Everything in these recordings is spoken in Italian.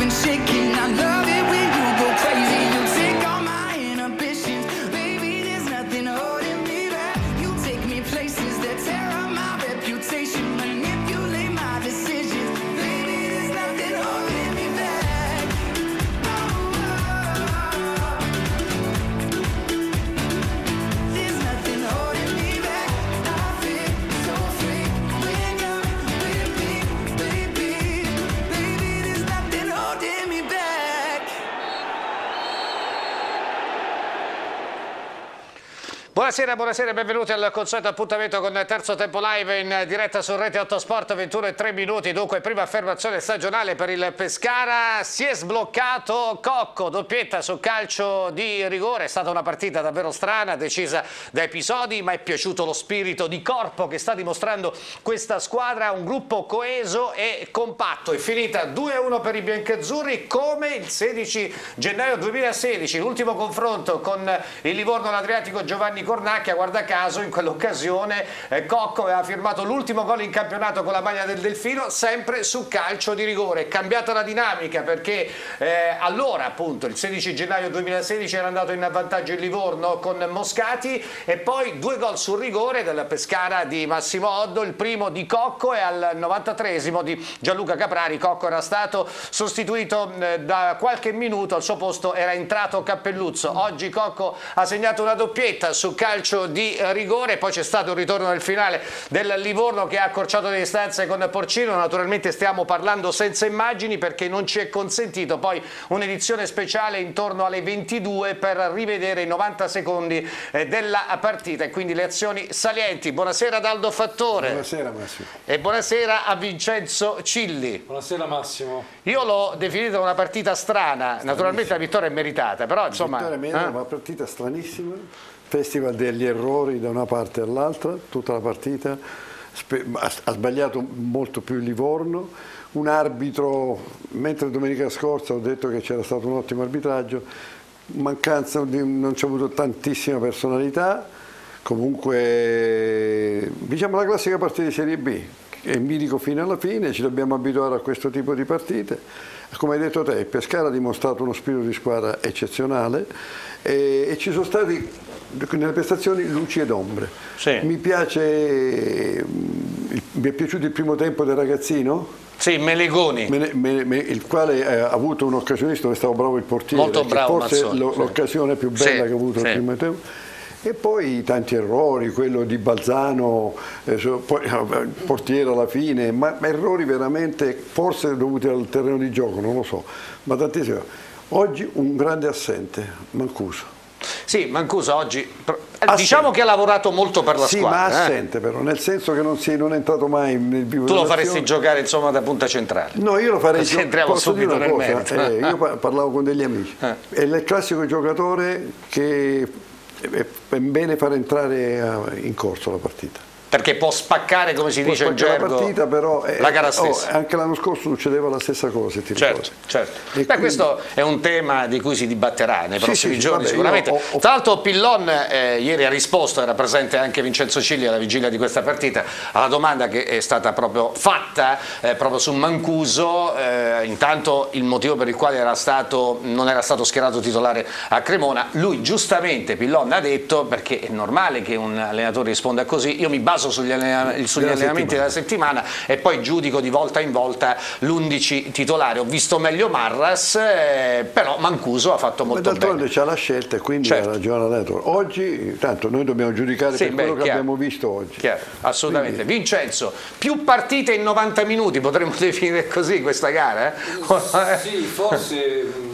and shaking. I love Buonasera, buonasera benvenuti al consueto appuntamento con Terzo Tempo Live in diretta su Rete 8 Sport, 21 e 3 minuti. Dunque, prima affermazione stagionale per il Pescara. Si è sbloccato Cocco, doppietta su calcio di rigore. È stata una partita davvero strana, decisa da episodi, ma è piaciuto lo spirito di corpo che sta dimostrando questa squadra. Un gruppo coeso e compatto. È finita 2-1 per i biancazzurri come il 16 gennaio 2016. L'ultimo confronto con il Livorno l'Adriatico Giovanni Cornacchia, guarda caso in quell'occasione eh, Cocco aveva firmato l'ultimo gol in campionato con la maglia del Delfino sempre su calcio di rigore, cambiata la dinamica perché eh, allora appunto il 16 gennaio 2016 era andato in vantaggio il Livorno con Moscati e poi due gol sul rigore della Pescara di Massimo Oddo, il primo di Cocco e al 93esimo di Gianluca Caprari, Cocco era stato sostituito eh, da qualche minuto, al suo posto era entrato Cappelluzzo, oggi Cocco ha segnato una doppietta su calcio di eh, rigore, poi c'è stato un ritorno nel finale del Livorno che ha accorciato le distanze con Porcino, naturalmente stiamo parlando senza immagini perché non ci è consentito poi un'edizione speciale intorno alle 22 per rivedere i 90 secondi eh, della partita e quindi le azioni salienti. Buonasera ad Aldo Fattore Buonasera Massimo. e buonasera a Vincenzo Cilli. Buonasera Massimo. Io l'ho definita una partita strana, naturalmente la vittoria è meritata, però insomma... Vittoria Mena, eh? una partita stranissima, festival degli errori da una parte all'altra, tutta la partita, ha sbagliato molto più il Livorno, un arbitro, mentre domenica scorsa ho detto che c'era stato un ottimo arbitraggio, mancanza non c'è avuto tantissima personalità, comunque diciamo la classica partita di Serie B, è in bilico fino alla fine, ci dobbiamo abituare a questo tipo di partite. Come hai detto te, il Pescara ha dimostrato uno spirito di squadra eccezionale e, e ci sono stati nelle prestazioni luci ed ombre. Sì. Mi piace, mm, mi è piaciuto il primo tempo del ragazzino, Sì, Melegoni. me ne- me- me- il quale eh, ha avuto un'occasione dove stava bravo il portiere, Molto bravo forse Mazzoni, lo- sì. l'occasione più bella Sì, che ha avuto sì. il primo tempo. E poi tanti errori, quello di Balzano, eh, so- poi, eh, portiere alla fine, ma, ma errori veramente forse dovuti al terreno di gioco, non lo so, ma tantissimi. Oggi un grande assente, Mancuso. Sì, Mancuso oggi eh, Assente. diciamo che ha lavorato molto per la sì, squadra. ma eh. assente però, nel senso che non, si- non è entrato mai nel vivo Tu lo faresti giocare insomma da punta centrale. No, io lo farei. Così gio- entriamo posso dire subito nel cosa? merito. Eh, io pa- parlavo con degli amici. Eh. È il classico giocatore che è è bene far entrare eh, in corso la partita. Perché può spaccare, come si Poi dice in gergo, la partita però è- la gara oh, stessa. anche l'anno scorso succedeva la stessa cosa, ti Certo, certo. Beh, quindi- questo è un tema di cui si dibatterà nei prossimi sì, sì, giorni vabbè, sicuramente. ho- ho- Tra l'altro Pillon eh, ieri ha risposto, era presente anche Vincenzo Cigli alla vigilia di questa partita, alla domanda che è stata proprio fatta eh, proprio su Mancuso, eh, intanto il motivo per il quale era stato, non era stato schierato titolare a Cremona, lui giustamente Pillon ha detto, perché è normale che un allenatore risponda così, io mi baso sugli, allena- sugli Della allenamenti della settimana e poi giudico di volta in volta l'11 titolare. Ho visto meglio Marras, eh, però Mancuso ha fatto Ma molto d'altronde bene. c'ha la scelta e quindi Certo. ha ragione l'allenatore. Oggi, tanto noi dobbiamo giudicare Sì, per beh, quello che chiaro. abbiamo visto oggi. Chiaro, assolutamente. Vincenzo, più partite in 90 minuti, potremmo definire così questa gara? eh? Sì, forse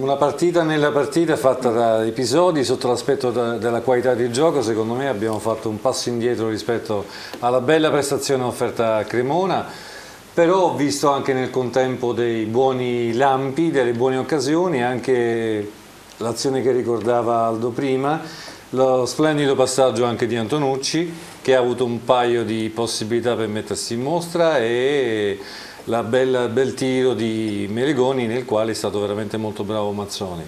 una partita nella partita fatta da episodi sotto l'aspetto della qualità di gioco, secondo me abbiamo fatto un passo indietro rispetto alla bella prestazione offerta a Cremona, però ho visto anche nel contempo dei buoni lampi, delle buone occasioni, anche l'azione che ricordava Aldo prima, lo splendido passaggio anche di Antonucci che ha avuto un paio di possibilità per mettersi in mostra e la bella, bel tiro di Meregoni nel quale è stato veramente molto bravo Mazzoni.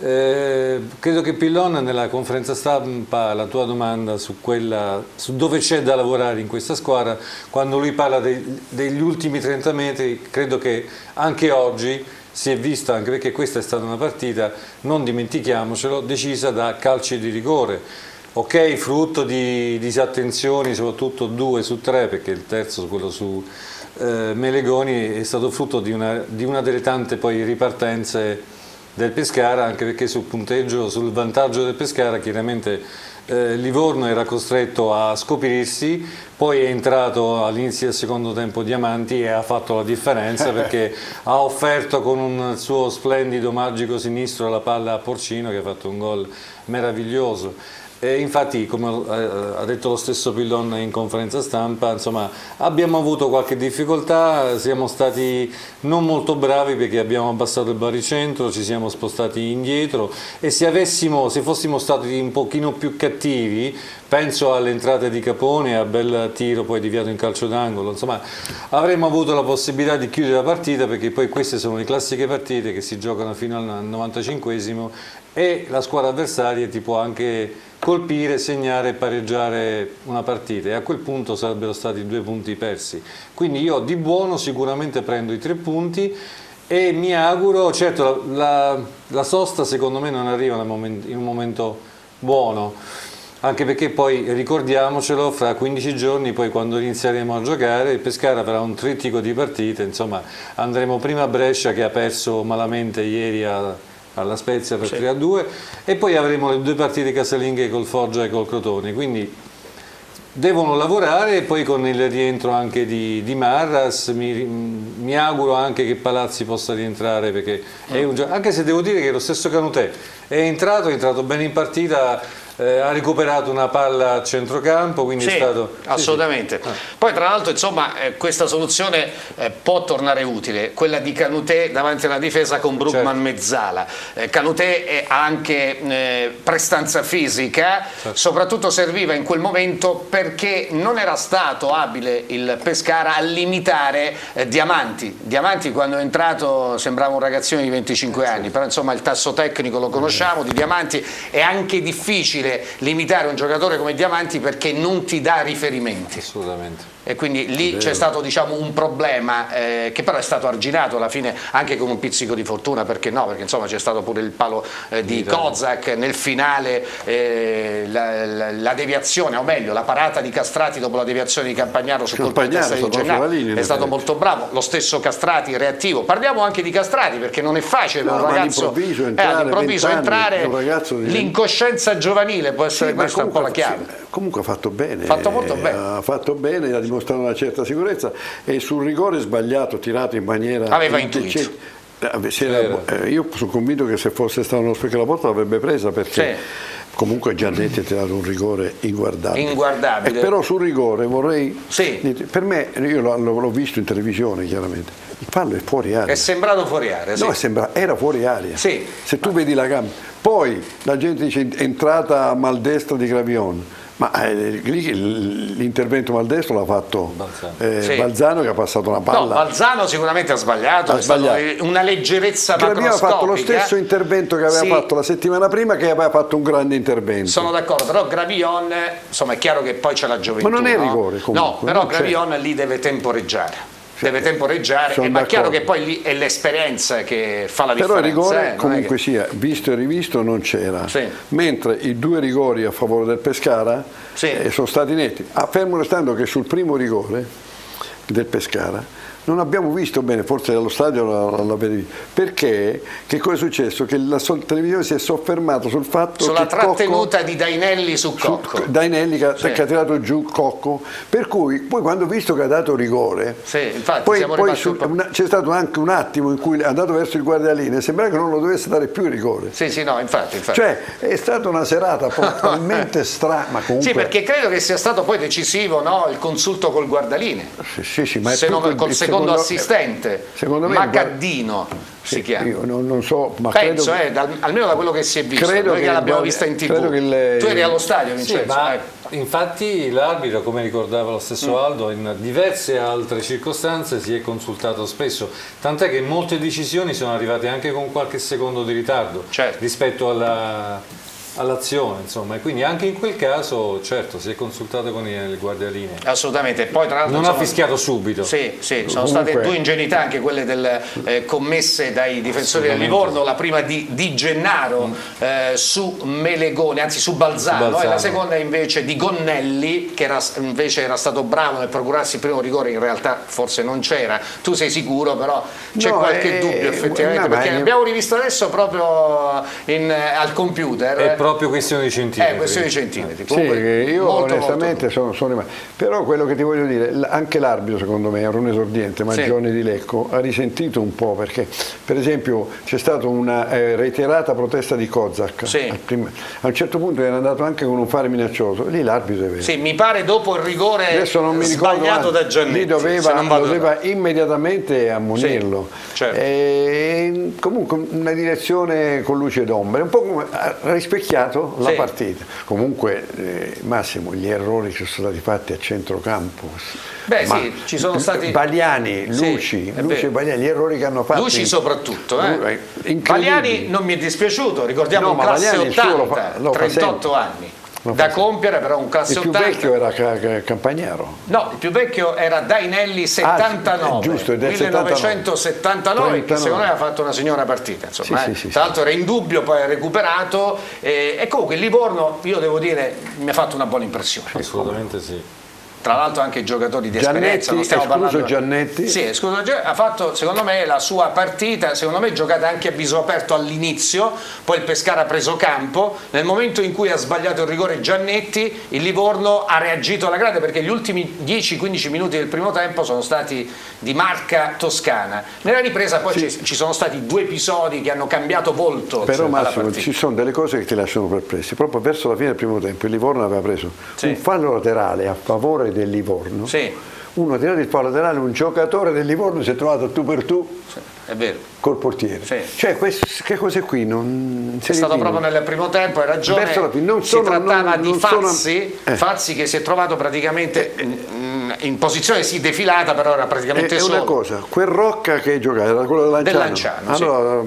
Eh, credo che Pillon nella conferenza stampa la tua domanda su, quella, su dove c'è da lavorare in questa squadra, quando lui parla dei- degli ultimi 30 metri, credo che anche oggi si è vista, anche perché questa è stata una partita, non dimentichiamocelo, decisa da calci di rigore. Ok, frutto di disattenzioni, soprattutto due su tre, perché il terzo, quello su eh, Melegoni, è stato frutto di una, di una delle tante poi ripartenze del Pescara, anche perché sul punteggio, sul vantaggio del Pescara chiaramente eh, Livorno era costretto a scoprirsi, poi è entrato all'inizio del secondo tempo Diamanti e ha fatto la differenza perché ha offerto con un suo splendido magico sinistro la palla a Porcino che ha fatto un gol meraviglioso. E infatti, come eh, ha detto lo stesso Pillon in conferenza stampa, insomma, abbiamo avuto qualche difficoltà, siamo stati non molto bravi perché abbiamo abbassato il baricentro, ci siamo spostati indietro e se, avessimo, se fossimo stati un pochino più cattivi, penso alle entrate di Capone, a bel tiro poi deviato in calcio d'angolo, insomma, avremmo avuto la possibilità di chiudere la partita perché poi queste sono le classiche partite che si giocano fino al 95esimo e la squadra avversaria ti può anche colpire, segnare e pareggiare una partita. E a quel punto sarebbero stati due punti persi. Quindi io di buono sicuramente prendo i tre punti e mi auguro, certo la, la sosta secondo me non arriva in un momento buono, anche perché poi ricordiamocelo, fra 15 giorni poi quando inizieremo a giocare il Pescara avrà un trittico di partite, insomma andremo prima a Brescia che ha perso malamente ieri a alla Spezia per sì. 3 a 2 e poi avremo le due partite casalinghe col Foggia e col Crotone quindi devono lavorare e poi con il rientro anche di, di Marras mi, mi, auguro anche che Palazzi possa rientrare perché è un gioco anche se devo dire che lo stesso Canutè è entrato, è entrato bene in partita eh, ha recuperato una palla a centrocampo, quindi sì, è stato... Assolutamente. Sì, sì. Poi tra l'altro insomma eh, questa soluzione eh, può tornare utile, quella di Canutè davanti alla difesa con Brugman certo. Mezzala. Eh, Canutè ha anche eh, prestanza fisica, certo. soprattutto serviva in quel momento perché non era stato abile il Pescara a limitare eh, Diamanti. Diamanti quando è entrato sembrava un ragazzino di 25 anni, però insomma il tasso tecnico lo conosciamo, di Diamanti è anche difficile difficile limitare un giocatore come Diamanti perché non ti dà riferimenti. Assolutamente e quindi lì c'è stato diciamo, un problema eh, che però è stato arginato alla fine anche con un pizzico di fortuna perché no, perché insomma c'è stato pure il palo eh, di Kozak nel finale eh, la, la, la, deviazione o meglio la parata di Castrati dopo la deviazione di Campagnaro su colpo di testa di Gennaro è stato molto bravo, lo stesso Castrati reattivo, parliamo anche di Castrati perché non è facile no, un ragazzo all'improvviso entrare, entrare l'incoscienza giovanile può essere sì, questa un po' la chiave. comunque ha fatto bene fatto molto bene. ha fatto bene, ha dimostrato una certa sicurezza e sul rigore sbagliato tirato in maniera aveva intuito era, eh, io sono convinto che se fosse stato uno specchio alla porta l'avrebbe presa perché sì. comunque Giannetti ha tirato un rigore inguardabile, inguardabile. Eh, però sul rigore vorrei sì. per me io l'ho visto in televisione chiaramente il fallo è fuori aria è sembrato fuori aria no, sì. sembra, era fuori aria sì. se tu vedi la gamba poi la gente dice entrata a maldestra di Gravion ma eh, l'intervento maldestro l'ha fatto Balzano. Eh, sì. Balzano. che ha passato una palla. No, Balzano sicuramente ha sbagliato, ha sbagliato. una leggerezza macroscopica. ha fatto lo stesso intervento che aveva sì. fatto la settimana prima che aveva fatto un grande intervento. Sono d'accordo, però Gravion, insomma è chiaro che poi c'è la gioventù. Ma non è rigore comunque. No, però Gravion lì deve temporeggiare deve temporeggiare, eh, ma è chiaro che poi lì è l'esperienza che fa la differenza. Però il rigore eh, comunque che... sia, visto e rivisto non c'era, sì. mentre i due rigori a favore del Pescara sì. eh, sono stati netti. Ah, fermo restando che sul primo rigore del Pescara non abbiamo visto bene, forse allo stadio la, la vedi, perché? Che cosa è successo? Che la televisione si è soffermata sul fatto sulla che trattenuta Cocco, di Dainelli su Cocco. Su, Dainelli che, sì. che, ha tirato giù Cocco. Per cui poi quando ho visto che ha dato rigore sì, poi, poi c'è stato anche un attimo in cui è andato verso il guardialine sembrava che non lo dovesse dare più rigore. Sì sì no infatti, infatti. cioè è stata una serata talmente strana comunque... sì perché credo che sia stato poi decisivo no, il consulto col guardaline. Sì, sì, sì ma se non col secondo secondo assistente, secondo me, Macaddino sì, si chiama. Io non, non so, ma Penso, credo, eh, da, almeno da quello che si è visto, credo noi che, che l'abbiamo vista in tv. Le... Tu eri allo stadio, Vincenzo? Sì, ma infatti l'arbitro, come ricordava lo stesso mm. Aldo, in diverse altre circostanze si è consultato spesso, tant'è che molte decisioni sono arrivate anche con qualche secondo di ritardo certo. rispetto alla all'azione, insomma, e quindi anche in quel caso, certo, si è consultato con il guardialinea. Assolutamente, poi tra l'altro Non ha insomma, fischiato subito. Sì, sì, sono Comunque- state due ingenuità anche quelle del, eh, commesse dai difensori del Livorno, la prima di, di Gennaro eh, su Melegone, anzi su Balzano, Su Balzano. e la seconda invece di Gonnelli che era, invece era stato bravo nel procurarsi il primo rigore, in realtà forse non c'era, tu sei sicuro però c'è No, qualche eh, dubbio effettivamente no, ma perché io- abbiamo rivisto adesso proprio in, eh, al computer. È proprio questione di centimetri. Eh, questione di centimetri. Sì, Comunque, io molto, onestamente sono, sono rimasto. Però quello che ti voglio dire, anche l'arbitro secondo me era un esordiente, Maggioni di Lecco, ha risentito un po' perché per esempio c'è stata una eh, reiterata protesta di Kozak. Sì. A un certo punto era andato anche con un fare minaccioso, lì l'arbitro è vero. Sì, mi pare dopo il rigore Adesso non mi ricordo, sbagliato da Giannetti. lì doveva, doveva immediatamente ammonirlo. Sì, certo. E comunque una direzione con luce ed ombre, un po' come ha rispecchiato la Sì. partita. Comunque eh, Massimo, gli errori che sono stati fatti a centrocampo. Beh, sì, ci sono stati- Bagliani, Sì, Luci, è Luci e Bagliani, gli errori che hanno fatto. Luci soprattutto, eh. incredibili. Bagliani non mi è dispiaciuto, ricordiamo No, un classe Bagliani il suo 80, lo fa- lo fa 38 sempre. anni. Da compiere però un classe Il più 80. vecchio era Ca- Ca- Campagnaro. No, il più vecchio era Dainelli 79, Ah, giusto, è del 1979, che 39. secondo me ha fatto una signora partita, insomma, Sì, eh. sì, sì, tra sì. l'altro era in dubbio, poi ha recuperato eh, e comunque il Livorno, io devo dire, mi ha fatto una buona impressione. Assolutamente sì. Tra l'altro anche giocatori di Giannetti, esperienza non stiamo escluso parlando Giannetti. sì, escluso Gia- ha fatto secondo me la sua partita secondo me giocata anche a viso aperto all'inizio poi il Pescara ha preso campo nel momento in cui ha sbagliato il rigore Giannetti il Livorno ha reagito alla grande perché gli ultimi 10-15 minuti del primo tempo sono stati di marca toscana nella ripresa poi ci, ci sono stati due episodi che hanno cambiato volto Però alla Massimo ci sono delle cose che ti lasciano perplessi. Proprio verso la fine del primo tempo il Livorno aveva preso Sì. un fallo laterale a favore del Livorno. Sì. Uno ha tirato il fallo laterale, un giocatore del Livorno si è trovato tu per tu Sì, è col portiere. Sì. Cioè queste cose qui non È stato proprio nel primo tempo, hai ragione. Non si sono- trattava non- di non sono- Fazzi, eh. Fazzi che si è trovato praticamente in, in posizione sì defilata, però era È, praticamente è solo. una cosa, quel Rocca che giocava era quello del Del Lanciano. Lanciano, sì. allora,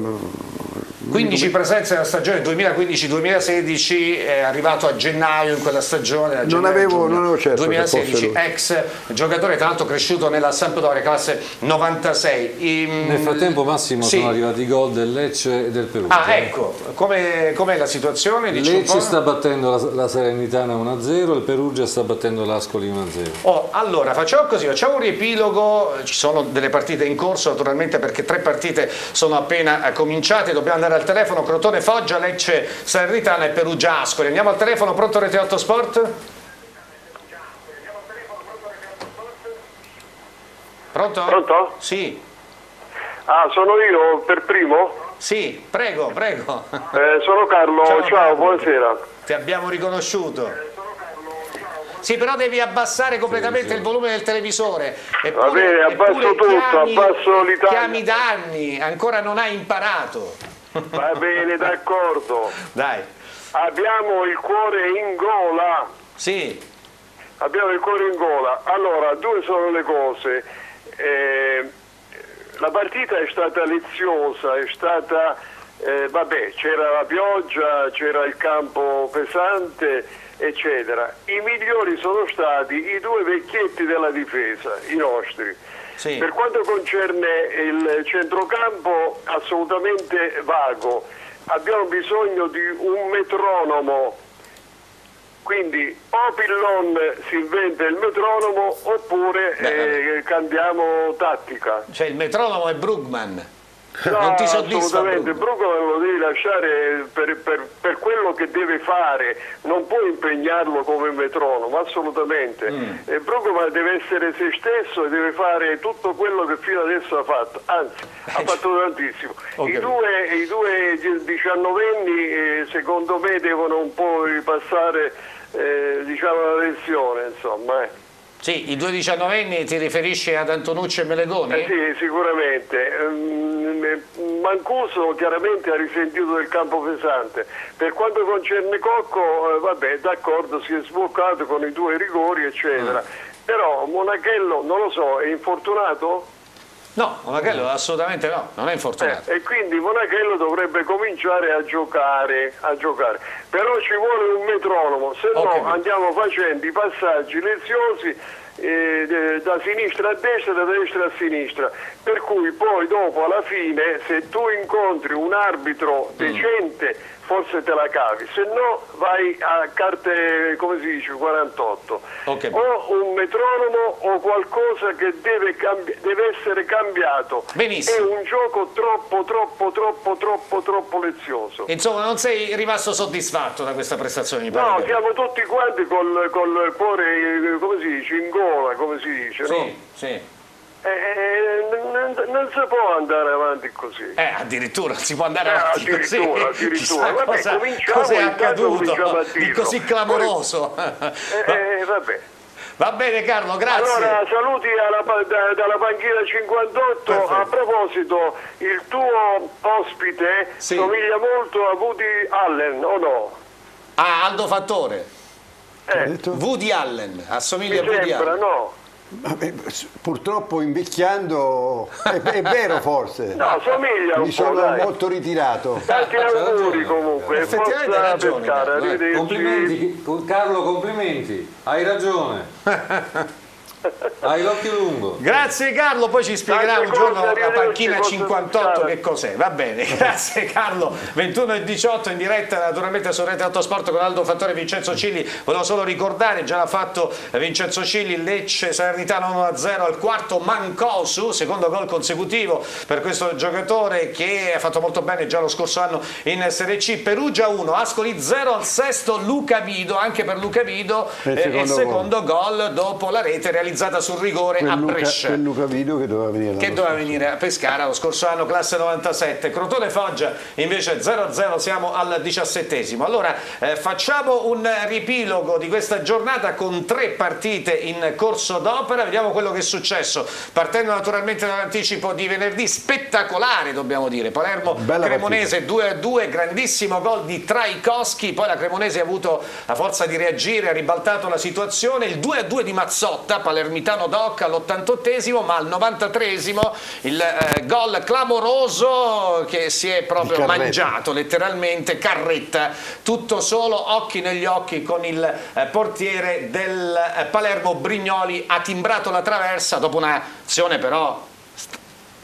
15 presenze nella stagione 2015-2016, è arrivato a gennaio in quella stagione. a gennaio, avevo- giugno non avevo certo che 2016, fosse lui. ex giocatore, tra l'altro cresciuto nella Sampdoria, classe 96. In- Nel frattempo Massimo Sì. sono arrivati i gol del Lecce e del Perugia. Ah, ecco, com'è, com'è la situazione? Dici Lecce sta battendo la, la Serenitana 1-0, il Perugia sta battendo l'Ascoli 1-0. Oh, allora, facciamo così, facciamo un riepilogo, ci sono delle partite in corso naturalmente perché tre partite sono appena cominciate, dobbiamo andare al telefono, Crotone Foggia, Lecce Salernitana e Perugia Ascoli. Andiamo al telefono, pronto Rete 8 Sport? Pronto? Pronto? Sì, Ah, sono io per primo? sì, prego, prego. Eh, sono Carlo, Ciao, ciao, Carlo. buonasera. Ti abbiamo riconosciuto. Sì, però devi abbassare completamente il volume del televisore. Eppure, Va bene, abbasso tutto, chiami- abbasso l'Italia. Chiami da anni, ancora non hai imparato. Va bene, d'accordo. Dai, Abbiamo il cuore in gola. sì, Abbiamo il cuore in gola. Allora, due sono le cose. Eh, la partita è stata leziosa, è stata, eh, vabbè, c'era la pioggia, c'era il campo pesante, eccetera. I migliori sono stati i due vecchietti della difesa, i nostri. Sì. Per quanto concerne il centrocampo, assolutamente vago. Abbiamo bisogno di un metronomo. Quindi o Pillon si inventa il metronomo oppure eh, cambiamo tattica. Cioè il metronomo è Brugman. No, non ti soddisfa assolutamente? Bruco lo devi lasciare per, per- per quello che deve fare, non puoi impegnarlo come metronomo, assolutamente. Mm. E Bruco deve essere se stesso e deve fare tutto quello che fino adesso ha fatto, anzi ha Eh, fatto tantissimo. Ho I due, I due di- diciannovenni eh, secondo me devono un po' ripassare eh, diciamo, la lezione, insomma. Sì, i due diciannovenni ti riferisci ad Antonucci e Melegoni? Eh sì, sicuramente. Ehm, eh, Mancuso chiaramente ha risentito del campo pesante. Per quanto concerne Cocco, eh, vabbè, d'accordo, si è sbloccato con i due rigori, eccetera. Mm. Però Monachello, non lo so, è infortunato? No, Monachello assolutamente no, non è infortunato. Eh, e quindi Monachello dovrebbe cominciare a giocare, a giocare. Però ci vuole un metronomo, se Ho no andiamo facendo i passaggi leziosi eh, de- da sinistra a destra da destra a sinistra. Per cui poi dopo alla fine se tu incontri un arbitro Mm. Forse te la cavi, se no vai a carte come si dice 48. Ho capito. O un metronomo o qualcosa che deve, deve essere cambiato. Benissimo. È un gioco troppo, troppo, troppo, troppo, troppo lezioso. Insomma, non sei rimasto soddisfatto da questa prestazione, mi pare. No, siamo tutti quanti col, col cuore, eh, come si dice, in gola, come si dice, no? Sì, sì. Eh, eh, non, non si può andare avanti così. Eh, addirittura si può andare Eh, avanti così. addirittura, addirittura. Chissà Vabbè, cosa, cominciamo, cosa è accaduto di così clamoroso. Eh, eh, vabbè. Va bene Carlo, grazie. Allora, saluti alla da- dalla panchina 58. Perfetto. A proposito, il tuo ospite Sì. somiglia molto a Woody Allen, o no? Ah, Aldo Fattore. Eh? Woody Allen, assomiglia mi a Woody sembra, Allen. no? Vabbè, purtroppo invecchiando è, è vero forse. No, somiglia un Mi po', sono dai. molto ritirato. Tanti auguri ragione. comunque, Effettivamente hai ragione, eh. Complimenti, Carlo, complimenti, hai ragione. Hai l'occhio lungo. Grazie Carlo, poi ci spiegherà Tante un giorno la panchina forza 58 Pescara. che cos'è. Va bene, grazie Carlo. 21 e 18 in diretta naturalmente su Rete Autosport con Aldo Fattore e Vincenzo Cilli. Volevo solo ricordare, già l'ha fatto Vincenzo Cilli, Lecce Salernitano 1-0 al quarto Mancosu, secondo gol consecutivo per questo giocatore che ha fatto molto bene già lo scorso anno in Serie C. Perugia 1, Ascoli 0 al sesto Luca Vido, anche per Luca Vido E il eh, il secondo secondo gol dopo la rete realizzata sul rigore Quel a Luca, Brescia quel Luca Video che doveva venire che doveva venire a Pescara lo scorso anno, classe 97. Crotone Foggia invece 0-0, siamo al diciassettesimo. Allora eh, facciamo un riepilogo di questa giornata con tre partite in corso d'opera, vediamo quello che è successo. Partendo naturalmente dall'anticipo di venerdì, spettacolare dobbiamo dire. Palermo Bella Cremonese 2-2, grandissimo gol di Traikowski, poi la Cremonese ha avuto la forza di reagire, ha ribaltato la situazione, il 2-2 di Mazzotta, palermitano Doc all'88esimo, ma al 93esimo il eh, gol clamoroso che si è proprio mangiato letteralmente, Carretta, tutto solo, occhi negli occhi con il eh, portiere del eh, Palermo Brignoli, ha timbrato la traversa dopo un'azione però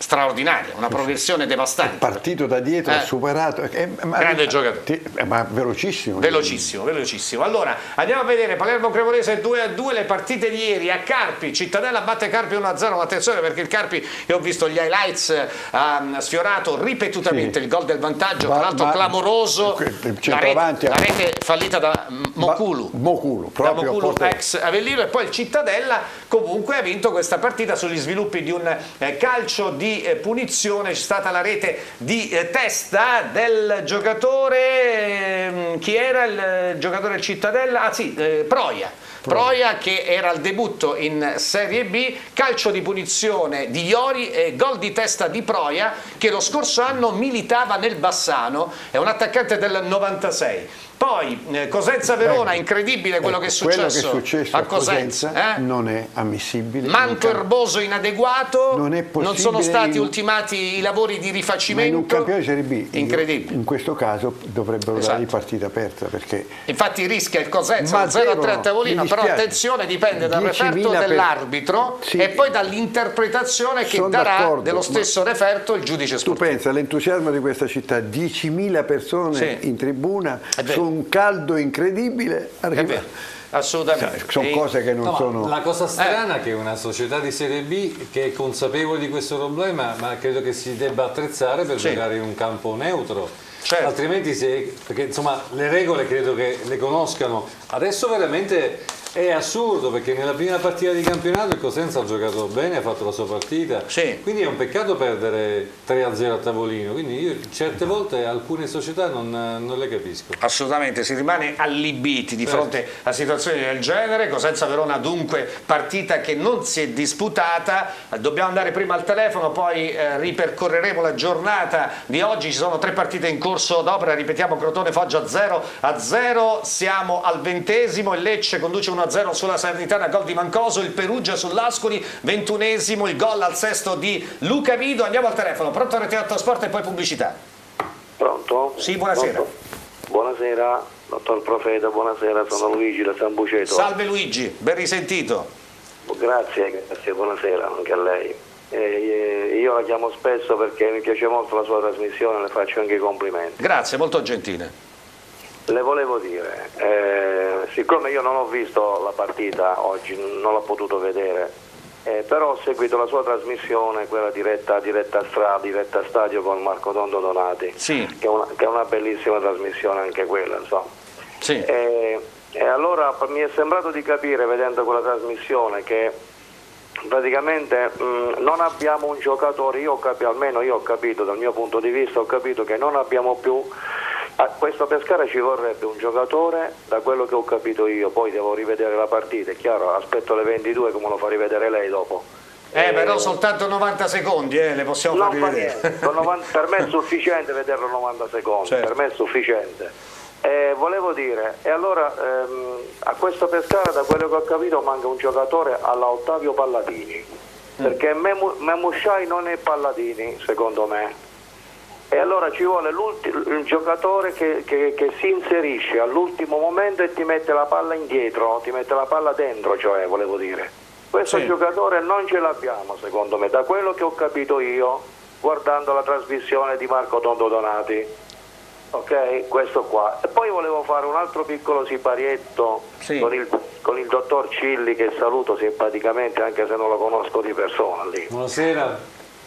straordinaria, una progressione devastante. Partito da dietro, Eh. ha superato. eh, ma, Grande giocatore. ti- eh, ma velocissimo. Velocissimo, velocissimo. Allora, andiamo a vedere Palermo Cremonese 2 a 2 le partite di ieri a Carpi. Cittadella batte Carpi 1 a 0. Ma attenzione perché il Carpi, io ho visto gli highlights, eh, ha sfiorato ripetutamente Sì. il gol del vantaggio, tra l'altro clamoroso. La rete, la rete fallita da Mokulu. Ma- Mokulu, da proprio Mokulu porta- ex Avellino e poi il Cittadella comunque ha vinto questa partita sugli sviluppi di un eh, calcio di eh, punizione c'è stata la rete di eh, testa del giocatore ehm, chi era il eh, giocatore del Cittadella? Ah sì, Proia Proia che era al debutto in Serie B, calcio di punizione di Iori e gol di testa di Proia che lo scorso anno militava nel Bassano, è un attaccante del 96. Poi eh, Cosenza Verona, Ecco. incredibile quello che è Ecco, quello successo, che è successo a Cosenza. eh? non è ammissibile. Manto erboso inadeguato, Non è non sono stati in- ultimati i lavori di Ma in un rifacimento. campionato di Serie B, Incredibile. in questo caso dovrebbero Esatto. dargli partita aperta perché Infatti rischia il Cosenza Ma un 0 a 3 zero, a tavolino, però attenzione dipende dal 10.000 referto per- dell'arbitro Sì. e poi dall'interpretazione che Sono darà dello stesso referto il giudice tu sportivo. pensa all'entusiasmo di questa città, 10.000 persone Sì. in tribuna su un caldo incredibile, arriva- assolutamente. sono E- cose che non No, sono... La cosa strana Eh. è che una società di Serie B che è consapevole di questo problema, ma credo che si debba attrezzare per Sì. giocare in un campo neutro. Certo. Altrimenti, se, perché insomma le regole credo che le conoscano. Adesso veramente è assurdo perché nella prima partita di campionato il Cosenza ha giocato bene, ha fatto la sua partita. Sì. Quindi è un peccato perdere 3-0 a tavolino. Quindi io certe volte alcune società non, non le capisco. Assolutamente, si rimane allibiti di fronte a situazioni del genere. Cosenza Verona dunque partita che non si è disputata. Dobbiamo andare prima al telefono, poi eh, ripercorreremo la giornata di oggi. Ci sono tre partite in corso d'opera, ripetiamo Crotone Foggia 0 a 0. Siamo al ventesimo, il Lecce conduce 1 1-0 sulla Salernitana, gol di Mancoso, il Perugia sull'Ascoli, ventunesimo, il gol al sesto di Luca Vido. Andiamo al telefono, pronto Rete 8 Sport e poi pubblicità. Pronto? Sì, buonasera. Pronto? Buonasera, dottor Profeta, buonasera, sono Luigi da San Buceto. Salve Luigi, ben risentito. Grazie, grazie, buonasera anche a lei. Eh, eh, io la chiamo spesso perché mi piace molto la sua trasmissione, le faccio anche i complimenti. Grazie, molto gentile. Le volevo dire, eh, siccome io non ho visto la partita oggi, non l'ho potuto vedere, eh, però ho seguito la sua trasmissione, quella diretta, diretta strada, diretta stadio con Marco Tondo Donati, Sì. che, è una, che è una bellissima trasmissione anche quella, insomma. Sì. E, e allora mi è sembrato di capire vedendo quella trasmissione che praticamente mh, non abbiamo un giocatore, io ho capito, almeno io ho capito dal mio punto di vista, ho capito che non abbiamo più, a questo Pescara ci vorrebbe un giocatore, da quello che ho capito io, poi devo rivedere la partita, è chiaro, aspetto le 22 come lo fa rivedere lei dopo. Eh, però soltanto 90 secondi, eh, le possiamo far fa rivedere. niente, con 90 per me è sufficiente vederlo 90 secondi, Certo. per me è sufficiente. Eh, volevo dire, e allora ehm, a questo Pescara da quello che ho capito manca un giocatore alla Ottavio Palladini, perché Memu- Memushai non è Palladini secondo me. E allora ci vuole il giocatore che, che- che si inserisce all'ultimo momento e ti mette la palla indietro, ti mette la palla dentro, cioè volevo dire. Questo Sì. giocatore non ce l'abbiamo secondo me, da quello che ho capito io guardando la trasmissione di Marco Tondo Donati. Ok, questo qua. E poi volevo fare un altro piccolo siparietto Sì. con, il, con il dottor Cilli che saluto simpaticamente anche se non lo conosco di persona lì. Buonasera.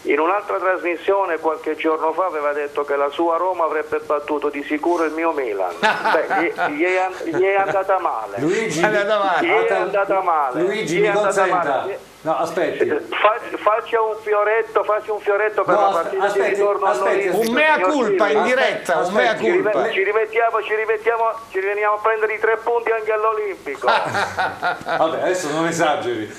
In un'altra trasmissione qualche giorno fa aveva detto che la sua Roma avrebbe battuto di sicuro il mio Milan. Beh, gli, gli è, gli è andata male. Luigi, È andata male. Gli è andata male. Luigi Gli mi è andata consenta. male. No, aspetti. Fa- faccia un fioretto, faccia un fioretto per No, la partita aspetti, di ritorno aspetti. Un mea culpa in diretta, un mea aspetti, Ci, rive- culpa. ci rimettiamo, ci rimettiamo, ci veniamo a prendere i tre punti anche all'Olimpico. Vabbè, adesso non esageri.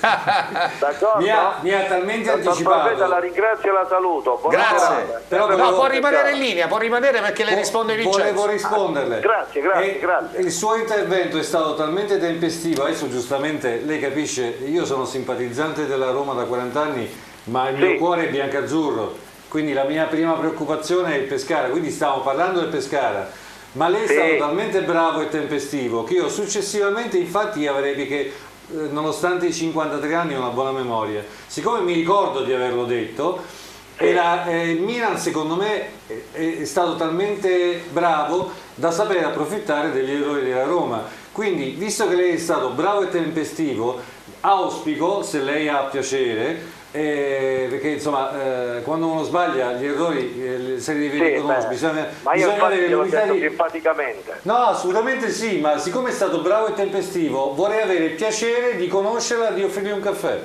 D'accordo? Mi ha, mi ha talmente Dottor Profeta, la anticipato. ringrazio e la saluto. Buona Grazie. Però No, volevo- può rimanere in linea, può rimanere perché le risponde Volevo Vincenzo. risponderle. Grazie, grazie, E grazie. Il suo intervento è stato talmente tempestivo, adesso giustamente lei capisce, io sono simpatizzante della Roma da 40 anni, ma il mio Sì. cuore è biancazzurro, quindi la mia prima preoccupazione è il Pescara, quindi stiamo parlando del Pescara. Ma lei è Sì. stato talmente bravo e tempestivo che io successivamente infatti avrei che eh, nonostante i 53 anni ho una buona memoria. Siccome mi ricordo di averlo detto, e la- eh, il Milan secondo me è, è stato talmente bravo da sapere approfittare degli errori della Roma. Quindi, visto che lei è stato bravo e tempestivo, auspico, se lei ha piacere, eh, perché insomma eh, quando uno sbaglia gli errori eh, se li Sì, riconosce, beh, bisogna, ma io bisogna avere l'umiltà di... simpaticamente. No, assolutamente sì, ma siccome è stato bravo e tempestivo, vorrei avere il piacere di conoscerla e di offrirgli un caffè.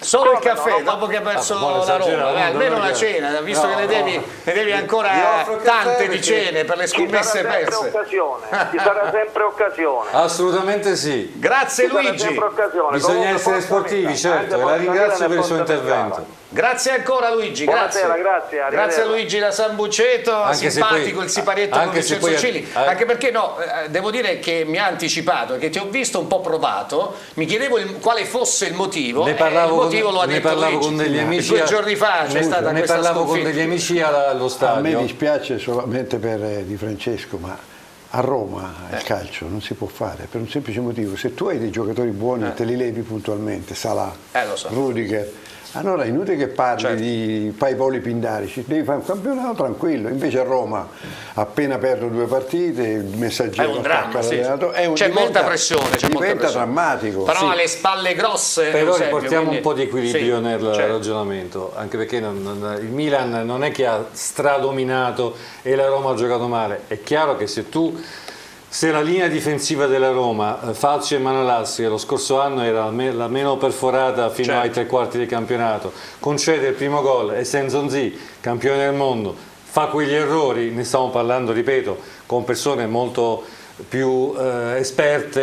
Solo il Come no, caffè, no, dopo che ha perso Ah, la Roma, eh, no, almeno una cena, visto No, che ne no. devi, ne devi ancora il tante di cene per le Ci sarà scommesse sempre perse. occasione, ci sarà sempre occasione. Assolutamente sì. Grazie Ci sarà Luigi, sempre occasione. Bisogna Comunque, essere sportivi, certo, e la ringrazio per il suo intervento. Grazie ancora Luigi, Buonasera, grazie. grazie, a Luigi da San Buceto, Anche se simpatico poi- il siparietto anche con se Vincenzo poi- Cili, eh. anche perché no, eh, devo dire che mi ha anticipato, che ti ho visto un po' provato, mi chiedevo il- quale fosse il motivo, Ne e parlavo, il motivo con, lo ha ne detto parlavo Luigi. con degli amici Due giorni fa c'è stata ne questa parlavo con sconfitta. degli amici allo A me stadio. dispiace solamente per eh, Di Francesco, ma a Roma il calcio non si può fare per un semplice motivo. Se tu hai dei giocatori buoni e te li levi puntualmente, Salah, Eh, so. Rudiger, allora è inutile che parli Certo. di Paipoli Pindarici, devi fare un campionato tranquillo. Invece a Roma, appena perdo due partite, il messaggero È un dramma, sì. è un- c'è diventa- molta pressione, c'è molta diventa pressione. drammatico. Però Sì. ha le spalle grosse. Però Eusebio, riportiamo quindi- un po' di equilibrio Sì, nel certo. ragionamento, anche perché non- non- il Milan non è che ha stradominato e la Roma ha giocato male. È chiaro che se tu, se la linea difensiva della Roma, eh, Falci e Manolassi, che lo scorso anno era la me- la meno perforata fino Certo. ai tre quarti del campionato, concede il primo gol e Senzonzi, campione del mondo, fa quegli errori, ne stiamo parlando, ripeto, con persone molto più eh, esperte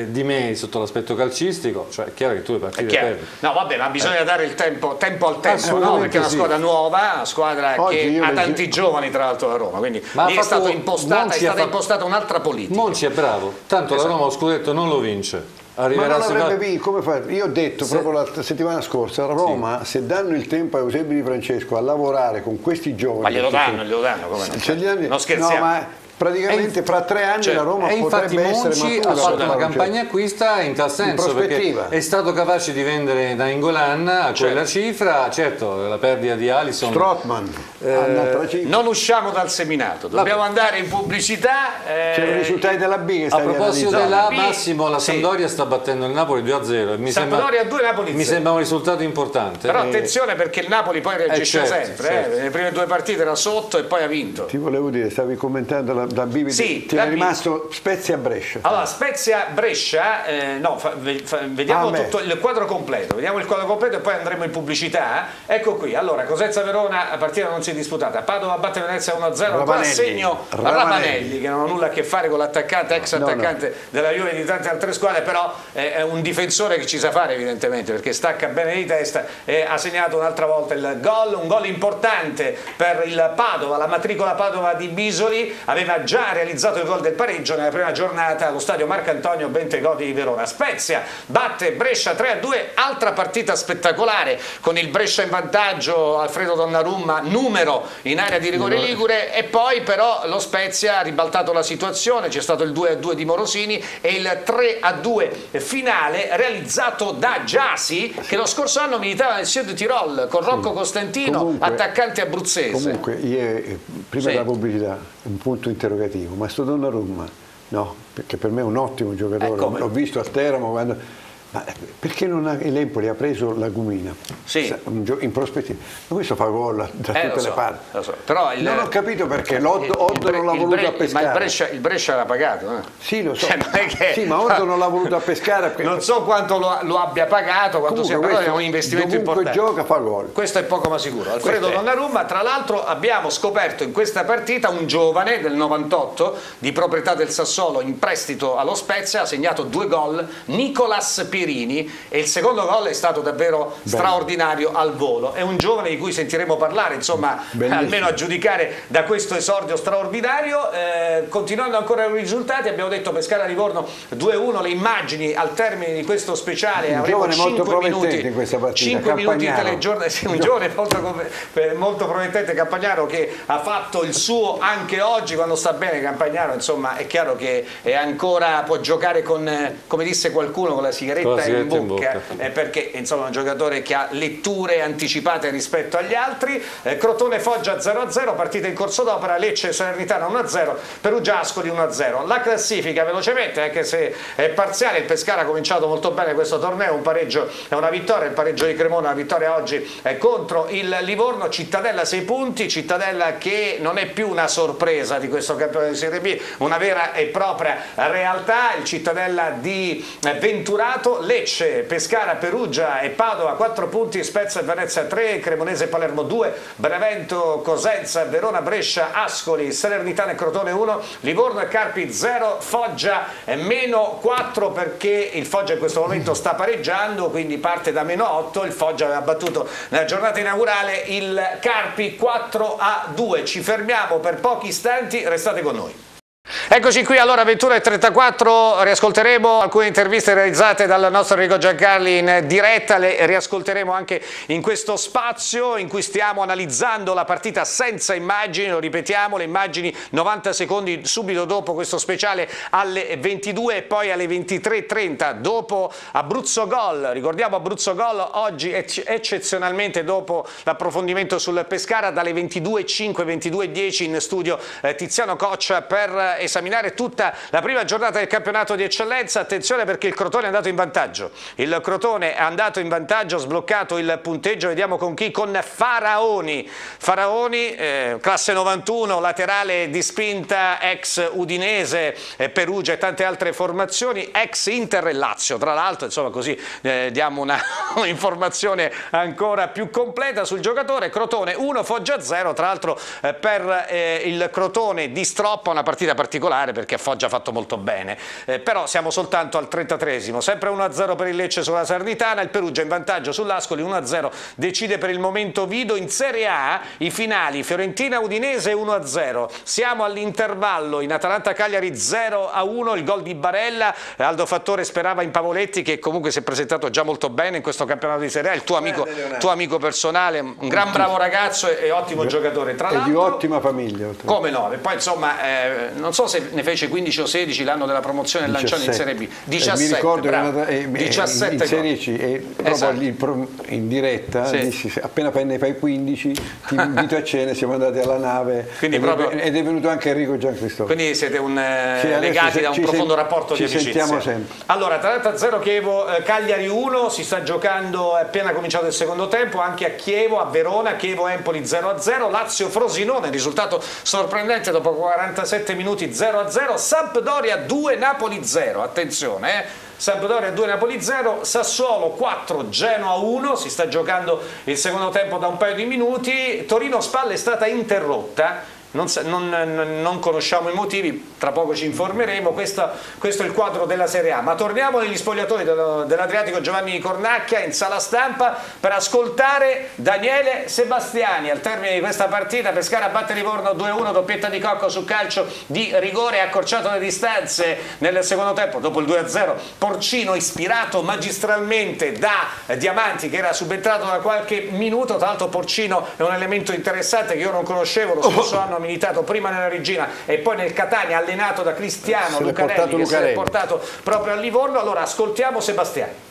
eh, di me sotto l'aspetto calcistico, cioè è chiaro che tu le partite perdi. No, vabbè, ma bisogna dare il tempo, tempo al tempo, no? Perché è una sì. squadra nuova, una squadra Oggi che ha tanti giovani tra l'altro la Roma, quindi Ma lì è, stato impostata, è stata fatto- impostata un'altra politica. Monci è bravo, tanto Esatto. la Roma lo scudetto non lo vince. Ma arriverà non a avrebbe vinto, come fa? Io ho detto Se- proprio la settimana scorsa, a Roma, se danno il tempo a Eusebio Di Francesco a lavorare con questi giovani... Ma glielo danno, glielo danno, come no? Danno- Non scherziamo. No, ma praticamente fra tre anni Cioè, la Roma E infatti potrebbe essere Monci matura. ha fatto una campagna acquista in tal senso perché prospettiva. è stato capace di vendere da Ingolan a quella Certo. cifra, certo la perdita di Alisson Strottman, Eh, cifra. Non usciamo dal seminato, dobbiamo andare in pubblicità. eh, C'è i risultati della B che A proposito della B, Massimo, la sì. Sampdoria sta battendo il Napoli 2-0 e mi sembra, Sampdoria 2, Napoli mi 0. sembra un risultato importante. Però Eh, attenzione perché il Napoli poi reagisce Eh, certo, sempre, certo. eh. nelle prime due partite era sotto e poi ha vinto. Ti volevo dire, stavi commentando la, la B, Sì, ti è rimasto Spezia Brescia. Allora, Spezia Brescia, eh, no, fa- fa- vediamo Ah, tutto il quadro completo, vediamo il quadro completo e poi andremo in pubblicità. Ecco qui, allora, Cosenza Verona, la partita non si è disputata. Padova batte Venezia 1-0, ancora Ravanelli. segno Ravanelli. Ravanelli, che non ha nulla a che fare con l'attaccante, ex No, no. attaccante della Juve di tante altre squadre, però eh, è un difensore che ci sa fare evidentemente, perché stacca bene di testa e ha segnato un'altra volta il gol, un gol importante per il Padova, la matricola Padova di Bisoli, aveva già realizzato il gol del pareggio nella prima giornata allo stadio Marcantonio Bentegodi di Verona. Spezia batte Brescia 3-2, altra partita spettacolare con il Brescia in vantaggio, Alfredo Donnarumma numero in area di rigore Ligure e poi però lo Spezia ha ribaltato la situazione, c'è stato il 2-2 di Morosini e il 3-2 finale realizzato da Giasi che lo scorso anno militava nel Sud Tirol con Rocco Costantino, Comunque- attaccante abruzzese. Comunque, ieri, prima Sì. della pubblicità, un punto interrogativo, ma sto Donnarumma, no, perché per me è un ottimo giocatore, come? l'ho visto a Teramo quando... Ma perché non ha, l'Empoli ha preso la Gumina Sì. In prospettiva? Ma questo fa gol da Eh, tutte lo le so, parti. lo so. Però il- non ho capito perché l'Odd, il- non l'ha voluto Bre- a pescare. Ma il Brescia, il Brescia l'ha pagato. eh. Sì, lo so. Cioè, che- Sì, ma Odd non l'ha voluto a pescare perché Non so quanto lo, lo abbia pagato, quanto sia, Comunque però è questo un investimento importante. gioca fa gol. Questo è poco ma sicuro. Alfredo Questo. Donnarumma, tra l'altro abbiamo scoperto in questa partita un giovane del 98 di proprietà del Sassuolo in prestito allo Spezia, ha segnato due gol, Nicolas Pirini e il secondo gol è stato davvero straordinario al volo. È un giovane di cui sentiremo parlare, insomma, Bellissimo. almeno a giudicare da questo esordio straordinario. Eh, continuando ancora i risultati, abbiamo detto Pescara-Livorno 2-1, le immagini al termine di questo speciale avremo giovane molto 5 promettente minuti, in questa partita, 5 minuti di telegiornale, sì, un giovane molto, eh, molto promettente Campagnaro che ha fatto il suo anche oggi quando sta bene Campagnaro, insomma è chiaro che è ancora può giocare con, eh, come disse qualcuno, con la sigaretta, sigaretta, in, eh, bocca, in bocca. Eh, perché insomma è un giocatore che ha letture anticipate rispetto agli altri. Eh, Crotone-Foggia 0-0 partita in corso d'opera Lecce-Salernitana 1-0 Perugia-Ascoli 1-0 la classifica velocemente anche se è parziale il Pescara ha cominciato molto bene questo torneo un pareggio è una vittoria il pareggio di Cremona una vittoria oggi contro il Livorno Cittadella 6 punti Cittadella che non è più una sorpresa di questo campione di Serie B una vera e propria realtà il Cittadella di Venturato Lecce, Pescara, Perugia e Padova 4 punti, Spezia, Venezia 3, Cremonese, e Palermo 2, Benevento, Cosenza, Verona, Brescia, Ascoli, Salernitana e Crotone 1, Livorno e Carpi 0, Foggia e meno 4 perché il Foggia in questo momento sta pareggiando, quindi parte da meno 8, il Foggia aveva battuto nella giornata inaugurale il Carpi 4 a 2. Ci fermiamo per pochi istanti, restate con noi. Eccoci qui allora 21.34, riascolteremo alcune interviste realizzate dal nostro Enrico Giancarli in diretta, le riascolteremo anche in questo spazio in cui stiamo analizzando la partita senza immagini, lo ripetiamo, le immagini 90 secondi subito dopo questo speciale alle 22 e poi alle 23.30 dopo Abruzzo Gol, ricordiamo Abruzzo Gol oggi ecce- eccezionalmente dopo l'approfondimento sul Pescara dalle 22.05 22.10 in studio eh, Tiziano Coccia per esaminare tutta la prima giornata del campionato di eccellenza. Attenzione perché il Crotone è andato in vantaggio. Il Crotone è andato in vantaggio, sbloccato il punteggio. Vediamo con chi? Con Faraoni. Faraoni, eh, classe 91, laterale di spinta, ex Udinese, eh, Perugia e tante altre formazioni, ex Inter e Lazio. Tra l'altro, insomma, così eh, diamo una informazione ancora più completa sul giocatore. Crotone 1, Foggia 0. Tra l'altro, eh, per eh, il Crotone di Stroppa, una partita particolare particolare perché Foggia ha fatto molto bene. Eh, però siamo soltanto al 33esimo, sempre 1-0 per il Lecce sulla Sarnitana, il Perugia in vantaggio sull'Ascoli 1-0 decide per il momento Vido in Serie A i finali Fiorentina-Udinese 1-0. Siamo all'intervallo in Atalanta-Cagliari 0-1 il gol di Barella, Aldo Fattore sperava in Pavoletti che comunque si è presentato già molto bene in questo campionato di Serie A, il tuo amico, tuo amico personale, un gran bravo ragazzo e, e ottimo giocatore. Tra È di ottima famiglia. come no? E poi insomma, eh, non so se ne fece 15 o 16 l'anno della promozione del Lancioni in Serie B. 17, Eh, mi ricordo bravo. che andata- eh, eh, 17 in gol. Serie C e proprio Esatto. in diretta Sì. dissi, appena ne fai 15 ti invito a cena, siamo andati alla nave Quindi ed, proprio- è, ed è venuto anche Enrico Giancristoforo. Quindi siete un, eh, Sì, legati da un profondo rapporto di amicizia. sentiamo sempre. Allora, Atalanta 0 Chievo, eh, Cagliari 1, si sta giocando, è appena cominciato il secondo tempo, anche a Chievo, a Verona, Chievo Empoli 0-0, Lazio Frosinone, risultato sorprendente dopo 47 minuti 0-0, Sampdoria 2 Napoli 0, attenzione eh. Sampdoria 2 Napoli 0, Sassuolo 4 Genoa 1, si sta giocando il secondo tempo da un paio di minuti, Torino Spalle è stata interrotta non, non- non- conosciamo i motivi, tra poco ci informeremo, Questa- questo è il quadro della Serie A. Ma torniamo negli spogliatoi dell'Adriatico Giovanni Cornacchia in sala stampa per ascoltare Daniele Sebastiani. Al termine di questa partita Pescara batte Livorno 2-1, doppietta di Cocco su calcio di rigore, accorciato le distanze nel secondo tempo, dopo il 2-0 Porcino ispirato magistralmente da Diamanti che era subentrato da qualche minuto, tra l'altro Porcino è un elemento interessante che io non conoscevo, lo scorso anno militato prima nella Regina e poi nel Catania allenato da Cristiano Lucarelli portato che l'è Lucarelli. portato proprio a Livorno, allora ascoltiamo Sebastiani.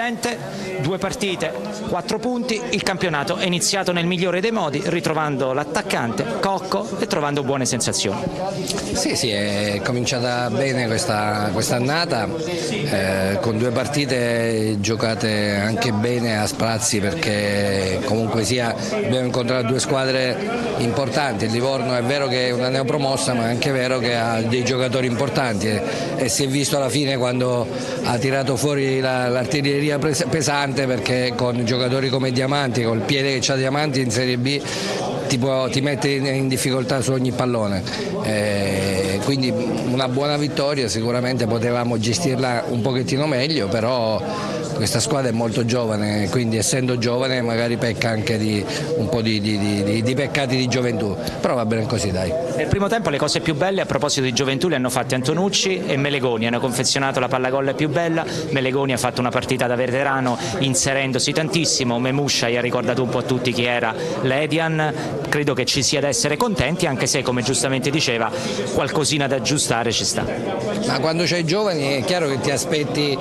Presidente, Due partite, quattro punti, il campionato è iniziato nel migliore dei modi, ritrovando l'attaccante Cocco e trovando buone sensazioni. Sì, sì, è cominciata bene questa quest'annata, eh, con due partite giocate anche bene a sprazzi perché comunque sia abbiamo incontrato due squadre importanti, il Livorno è vero che è una neopromossa ma è anche vero che ha dei giocatori importanti e, e si è visto alla fine quando ha tirato fuori la- pres- pesante perché con giocatori come Diamanti, col piede che c'ha Diamanti in Serie B ti, può- ti mette in, difficoltà su ogni pallone. Eh, quindi una buona vittoria, sicuramente potevamo gestirla un pochettino meglio, però questa squadra è molto giovane, quindi essendo giovane magari pecca anche di un po' di- di- di- di peccati di gioventù, però va bene così dai. Nel primo tempo le cose più belle a proposito di gioventù le hanno fatte Antonucci e Melegoni, hanno confezionato la palla gol più bella, Melegoni ha fatto una partita da veterano inserendosi tantissimo, Memuscia ha ricordato un po' a tutti chi era l'Edian, credo che ci sia da essere contenti anche se come giustamente diceva qualcosina da aggiustare ci sta. Ma quando c'hai i giovani è chiaro che ti aspetti,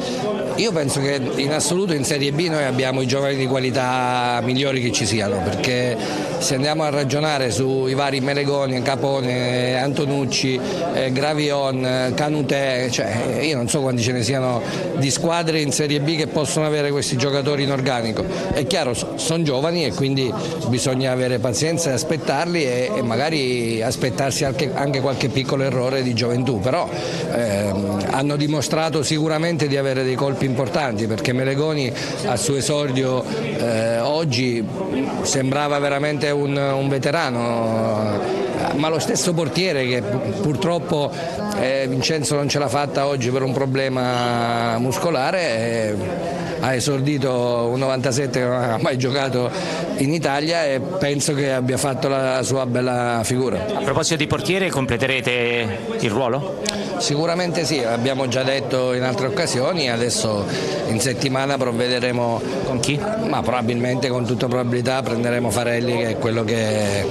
io penso che in assoluto in Serie B noi abbiamo i giovani di qualità migliori che ci siano, perché se andiamo a ragionare sui vari Melegoni, Capone, Antonucci, eh, Gravion, Canutè, cioè, io non so quanti ce ne siano di squadre in Serie B che possono avere questi giocatori in organico. È chiaro, sono giovani e quindi bisogna avere pazienza e aspettarli e, e magari aspettarsi anche, anche qualche piccolo errore di gioventù, però ehm, hanno dimostrato sicuramente di avere dei colpi importanti perché Melegoni al suo esordio eh, oggi sembrava veramente un, un veterano ma lo stesso portiere che pu- purtroppo eh, Vincenzo non ce l'ha fatta oggi per un problema muscolare eh, ha esordito un 97 che non ha mai giocato in Italia e penso che abbia fatto la sua bella figura. A proposito di portiere completerete il ruolo? Sicuramente sì, abbiamo già detto in altre occasioni, adesso in settimana provvederemo Con chi? ma probabilmente con tutta probabilità prenderemo Farelli che è quello che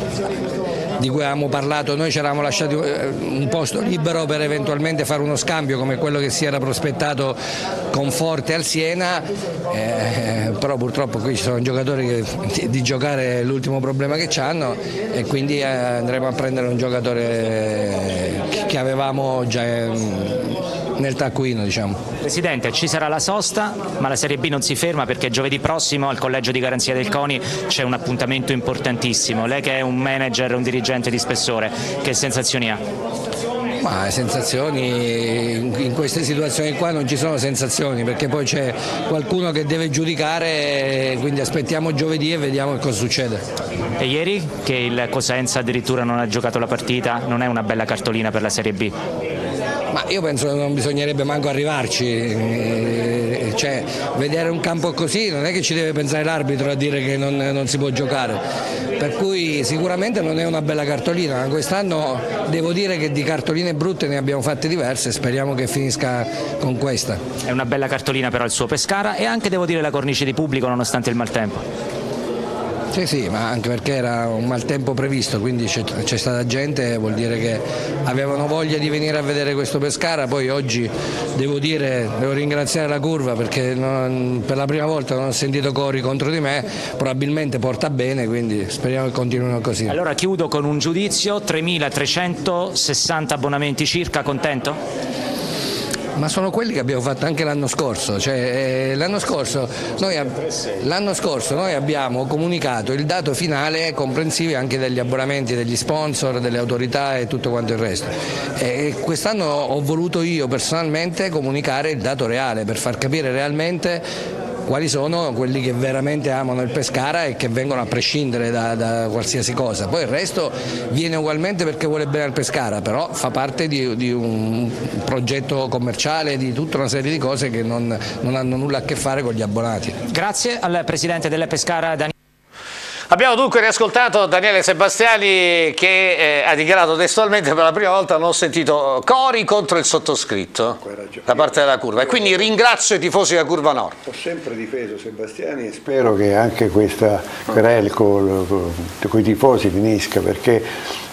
di cui avevamo parlato, noi ci eravamo lasciati eh, un posto libero per eventualmente fare uno scambio come quello che si era prospettato con Forte al Siena, eh, però purtroppo qui ci sono giocatori che di, giocare è l'ultimo problema che hanno e quindi eh, andremo a prendere un giocatore che- che avevamo già eh, nel taccuino diciamo. Presidente, ci sarà la sosta, ma la Serie B non si ferma perché giovedì prossimo al collegio di garanzia del CONI c'è un appuntamento importantissimo. Lei che è un manager, un dirigente di spessore, che sensazioni ha? Ma sensazioni, in queste situazioni qua non ci sono sensazioni perché poi c'è qualcuno che deve giudicare, quindi aspettiamo giovedì e vediamo che cosa succede. E ieri che il Cosenza addirittura non ha giocato la partita, non è una bella cartolina per la Serie B? Ma io penso che non bisognerebbe manco arrivarci, eh, cioè vedere un campo così non è che ci deve pensare l'arbitro a dire che non, non si può giocare, per cui sicuramente non è una bella cartolina, quest'anno devo dire che di cartoline brutte ne abbiamo fatte diverse, speriamo che finisca con questa. È una bella cartolina però il suo Pescara e anche devo dire la cornice di pubblico nonostante il maltempo. Sì, sì, ma anche perché era un maltempo previsto, quindi c'è, stata gente, vuol dire che avevano voglia di venire a vedere questo Pescara, poi oggi devo dire, devo ringraziare la curva perché non- per la prima volta non ho sentito cori contro di me, probabilmente porta bene, quindi speriamo che continuino così. Allora chiudo con un giudizio, 3.360 abbonamenti circa, contento? Ma sono quelli che abbiamo fatto anche l'anno scorso, cioè, eh, l'anno, scorso noi, l'anno scorso noi abbiamo comunicato il dato finale comprensivo anche degli abbonamenti degli sponsor, delle autorità e tutto quanto il resto. E quest'anno ho voluto io personalmente comunicare il dato reale per far capire realmente quali sono quelli che veramente amano il Pescara e che vengono a prescindere da, da qualsiasi cosa. Poi il resto viene ugualmente perché vuole bene al Pescara, però fa parte di, di un progetto commerciale, di tutta una serie di cose che non, non hanno nulla a che fare con gli abbonati. Grazie al presidente della Pescara Daniele. Abbiamo dunque riascoltato Daniele Sebastiani che eh, ha dichiarato testualmente per la prima volta non ho sentito cori contro il sottoscritto da parte della curva e quindi ringrazio i tifosi della curva nord. Ho sempre difeso Sebastiani e spero che anche questa querel con i tifosi finisca perché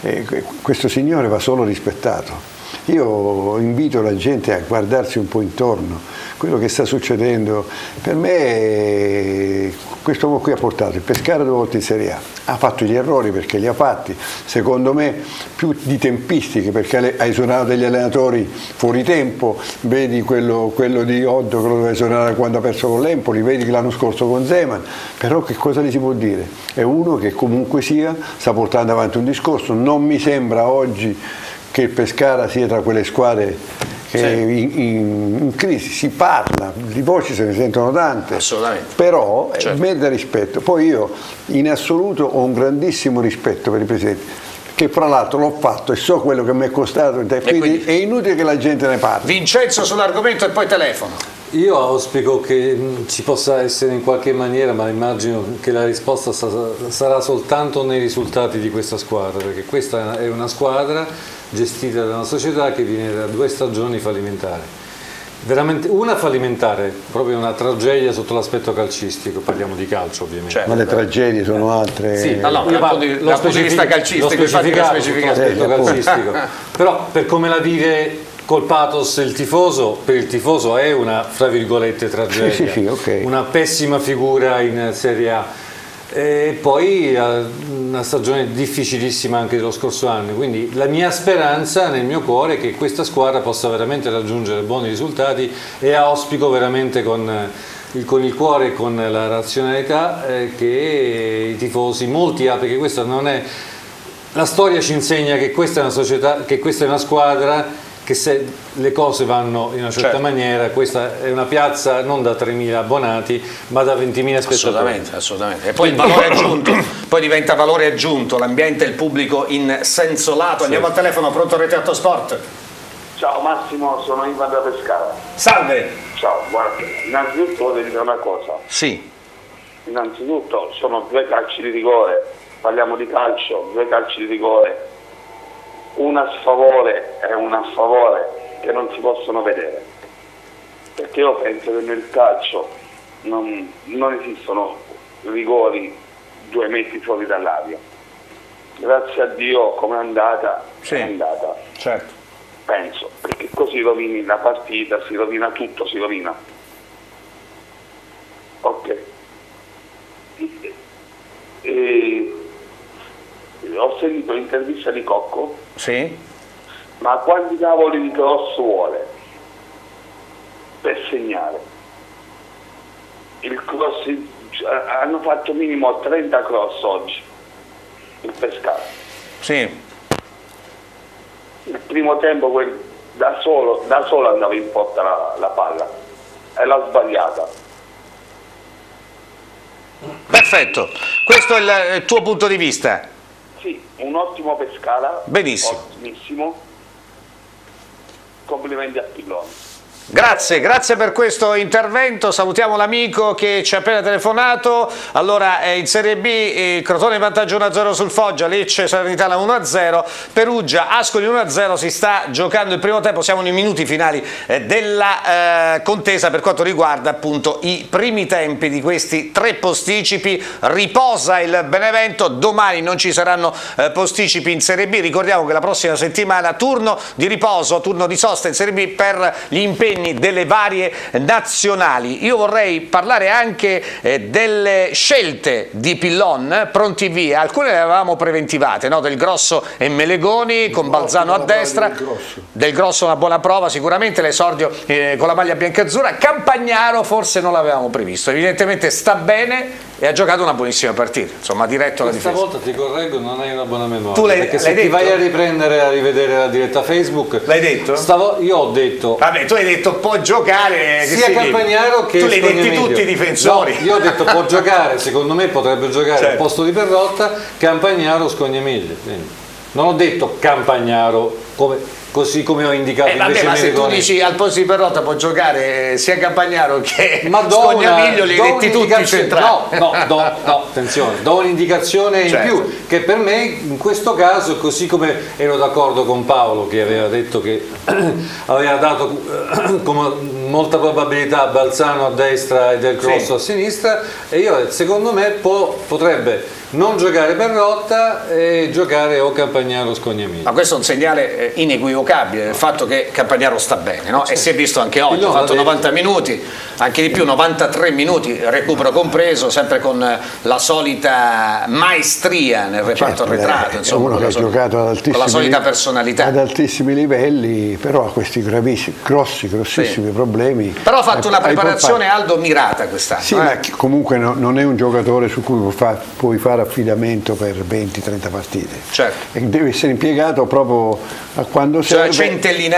eh, questo signore va solo rispettato. Io invito la gente a guardarsi un po' intorno, quello che sta succedendo. Per me questo uomo qui ha portato il Pescara due volte in Serie A, ha fatto gli errori perché li ha fatti, secondo me più di tempistiche perché ha esonato degli allenatori fuori tempo, vedi quello, quello di Oddo che lo doveva esonerare quando ha perso con l'Empoli, vedi l'anno scorso con Zeman, però che cosa gli si può dire? È uno che comunque sia sta portando avanti un discorso, non mi sembra oggi che il Pescara sia tra quelle squadre che in, in- in crisi, si parla, di voci se ne sentono tante, Assolutamente. però eh, Certo. merita rispetto. Poi io in assoluto ho un grandissimo rispetto per i presidenti, che fra l'altro l'ho fatto e so quello che mi è costato, quindi, quindi- è inutile che la gente ne parli. Vincenzo sull'argomento e poi telefono. Io auspico che mh, ci possa essere in qualche maniera, ma immagino che la risposta sa- sarà soltanto nei risultati di questa squadra, perché questa è una squadra gestita da una società che viene da due stagioni fallimentari. Veramente una fallimentare, proprio una tragedia sotto l'aspetto calcistico, parliamo di calcio ovviamente. Certo. Ma le tragedie sono altre. Sì, No, no, io parlo- di- l'ho dal punto di vista specific- calcistico, l'ho specificato specificato. sotto l'aspetto Eh, calcistico. Però per come la vive col pathos il tifoso, per il tifoso è una, fra virgolette, tragedia. Sì, sì, sì, ok. Una pessima figura in Serie A. E poi eh, una stagione difficilissima anche dello scorso anno, quindi la mia speranza nel mio cuore è che questa squadra possa veramente raggiungere buoni risultati e auspico veramente con, eh, il, con il cuore e con la razionalità eh, che i tifosi, molti ah, perché questa non è la storia ci insegna che questa è una società, che questa è una squadra che se le cose vanno in una certa Certo. maniera, questa è una piazza non da 3.000 abbonati ma da 20.000 spettatori. Assolutamente, assolutamente. E poi il valore aggiunto, poi diventa valore aggiunto, l'ambiente e il pubblico in senso lato. Andiamo al telefono, pronto Rete 8 Sport. Ciao Massimo, sono Ivan da Pescara. Salve. Ciao, guarda, innanzitutto voglio dire una cosa. Sì, Innanzitutto sono due calci di rigore, parliamo di calcio, due calci di rigore, una sfavore e una a favore che non si possono vedere. Perché io penso che nel calcio non, non esistono rigori due metri fuori dall'aria. Grazie a Dio come è andata, Sì. è andata. certo. penso, perché così rovini la partita, si rovina tutto, si rovina. Ok. E- ho sentito l'intervista di Cocco, Sì, ma quanti cavoli di cross vuole per segnare? Il cross, hanno fatto minimo 30 cross oggi, il pescato. sì. il primo tempo quel- da solo, da solo andava in porta la, la palla e l'ha sbagliata. Perfetto, questo è il tuo punto di vista. Sì, un ottimo Pescara. Benissimo. Ottimissimo. Complimenti a Pillone. Grazie, grazie per questo intervento, salutiamo l'amico che ci ha appena telefonato, allora eh, in Serie B eh, Crotone vantaggio 1-0 sul Foggia, Lecce Salernitana 1-0, Perugia Ascoli 1-0, si sta giocando il primo tempo, siamo nei minuti finali eh, della eh, contesa per quanto riguarda appunto i primi tempi di questi tre posticipi, riposa il Benevento, domani non ci saranno eh, posticipi in Serie B, ricordiamo che la prossima settimana turno di riposo, turno di sosta in Serie B per gli impegni delle varie nazionali. Io vorrei parlare anche eh, delle scelte di Pillon, pronti via, alcune le avevamo preventivate, no? del Grosso e Melegoni con Balzano a destra, del Grosso. del Grosso una buona prova sicuramente, l'esordio eh, con la maglia biancazzurra, Campagnaro forse non l'avevamo previsto, evidentemente sta bene e ha giocato una buonissima partita, insomma ha diretto la Questa difesa. volta ti correggo, non hai una buona memoria. Tu l'hai- perché l'hai se ti detto? vai a riprendere a rivedere la diretta Facebook. L'hai detto? stavo- io ho detto Vabbè, tu hai detto può giocare che sia si- Campagnaro che tu li hai detti Scognamiglio. tutti i difensori. No, io ho detto può giocare, secondo me potrebbe giocare Certo. al posto di Perrotta Campagnaro Scognamiglio. Non ho detto Campagnaro come- così come ho indicato Eh, vabbè, invece ma se tu dici al posto di Perrotta può giocare sia Campagnaro che Scognamiglio, li detti tutti un'indicazione- centrali. No, no, do- no, attenzione, do un'indicazione in Certo. più che per me in questo caso, così come ero d'accordo con Paolo che aveva detto che aveva dato come molta probabilità Balzano a destra e del Crosso Sì. a sinistra, e io secondo me può- potrebbe non giocare Perrotta e giocare o Campagnaro o Scognamiglio. Ma questo è un segnale eh, inequivocabile del fatto che Campagnaro sta bene, no? e si è visto anche oggi, ha fatto l'ha detto. 90 minuti, anche di più, 93 minuti, recupero compreso, sempre con la solita maestria nel reparto Certo, arretrato, insomma, uno con che la ha so- giocato ad altissimi, con la solita li- personalità. ad altissimi livelli, però ha questi gravissimi, grossi, grossissimi Sì. problemi. Però ha fatto una Ai- ai preparazione. Aldo mirata quest'anno. Sì, eh. ma comunque no- non è un giocatore su cui puoi fa- puoi fare affidamento per 20-30 partite. Certo. E deve essere impiegato proprio a quando Cioè, serve.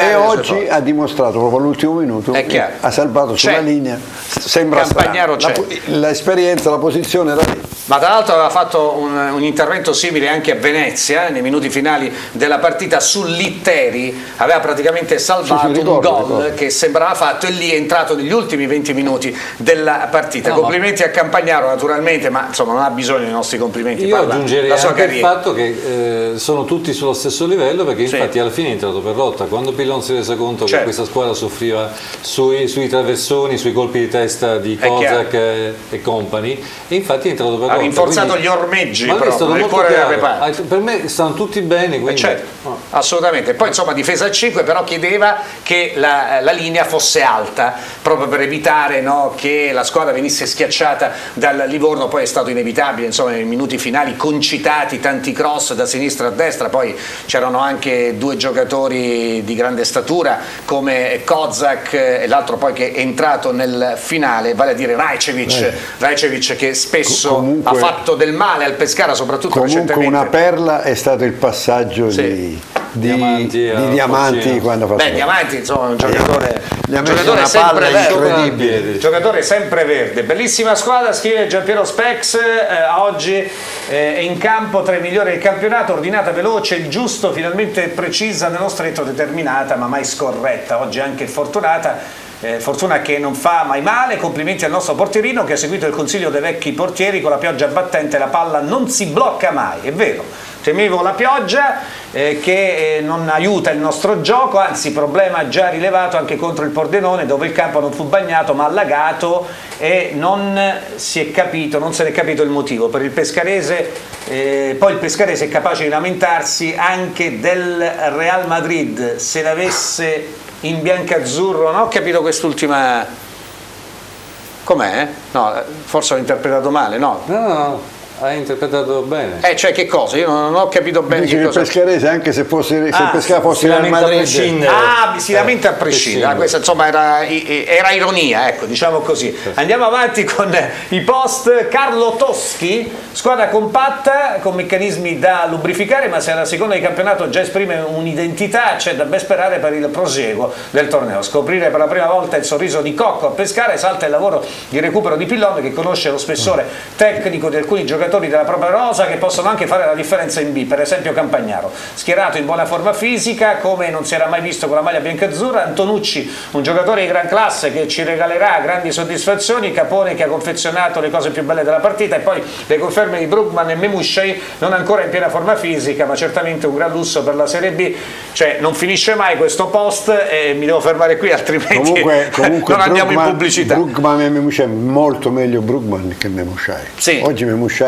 E oggi ha dimostrato proprio all'ultimo minuto, ha salvato sulla linea. Sembra Campagnaro strano. c'è. La, l'esperienza, la posizione era lì. Ma tra l'altro aveva fatto un, un intervento simile anche a Venezia, nei minuti finali della partita su Litteri, aveva praticamente salvato Sì, sì, ricordo, un gol che sembrava fatto e lì è entrato negli ultimi 20 minuti della partita. No, complimenti a Campagnaro naturalmente, ma insomma non ha bisogno dei nostri complimenti, Io parla aggiungerei la sua anche il carriera. fatto che eh, sono tutti sullo stesso livello perché Sì. infatti alla fine è entrato per rotta quando Pillon si è reso conto Certo. che questa squadra soffriva sui, sui traversoni, sui colpi di testa di Kozak e, e company e infatti è entrato per Ha rinforzato quindi- gli ormeggi proprio, nel cuore del chiaro. reparto. Ah, per me stanno tutti bene Eh, quindi certo, no. assolutamente. Poi insomma difesa a 5 però chiedeva che la, la linea fosse alta proprio per evitare no, che la squadra venisse schiacciata dal Livorno, poi è stato inevitabile, insomma nei minuti finali concitati, tanti cross da sinistra a destra, poi c'erano anche due giocatori di grande statura come Kozak e l'altro poi che è entrato nel finale, vale a dire Rajcevic, Rajcevic che spesso comunque- ha fatto del male al Pescara soprattutto Comunque una perla è stato il passaggio Sì. di, di- Diamanti di Diamanti quando ha fatto Beh, Diamanti insomma un giocatore, Gli ha un giocatore una sempre palla verde. incredibile. Giocatore sempre verde, bellissima squadra, scrive Giampiero Spex, eh, oggi eh, è in campo tra i migliori del campionato, ordinata veloce, il giusto, finalmente precisa, nello stretto, determinata ma mai scorretta, oggi anche fortunata. Eh, fortuna che non fa mai male, complimenti al nostro portierino che ha seguito il consiglio dei vecchi portieri, con la pioggia battente. La palla non si blocca mai, è vero, temevo la pioggia eh, che eh, non aiuta il nostro gioco, anzi problema già rilevato anche contro il Pordenone dove il campo non fu bagnato ma allagato e non si è capito, non se ne è capito il motivo. Per il pescarese, eh, poi il pescarese è capace di lamentarsi anche del Real Madrid, se l'avesse in biancazzurro, non ho capito quest'ultima... Com'è? No, forse ho interpretato male, no? No, no, no. Ha interpretato bene. Eh, cioè che cosa? Io non ho capito bene Dice che che il cosa. pescarese, anche se, fosse, se il Ah, pescara fosse a Madrid, prescindere. Ah, si lamenta a prescindere, prescindere. questa insomma era, era ironia, ecco, diciamo così. Andiamo avanti con i post. Carlo Toschi, squadra compatta con meccanismi da lubrificare, ma se alla seconda di campionato già esprime un'identità, c'è da ben sperare per il proseguo del torneo. Scoprire per la prima volta il sorriso di Cocco a pescare, salta il lavoro di recupero di Pillon che conosce lo spessore tecnico di alcuni giocatori della propria rosa che possono anche fare la differenza in B, per esempio Campagnaro, schierato in buona forma fisica come non si era mai visto con la maglia biancazzurra, Antonucci, un giocatore di gran classe che ci regalerà grandi soddisfazioni, Capone che ha confezionato le cose più belle della partita e poi le conferme di Brugman e Memushei non ancora in piena forma fisica ma certamente un gran lusso per la Serie B, cioè non finisce mai questo post e mi devo fermare qui altrimenti Comunque, comunque non andiamo in pubblicità. Brugman e Memushai, molto meglio Brugman che Memushai. Sì. Oggi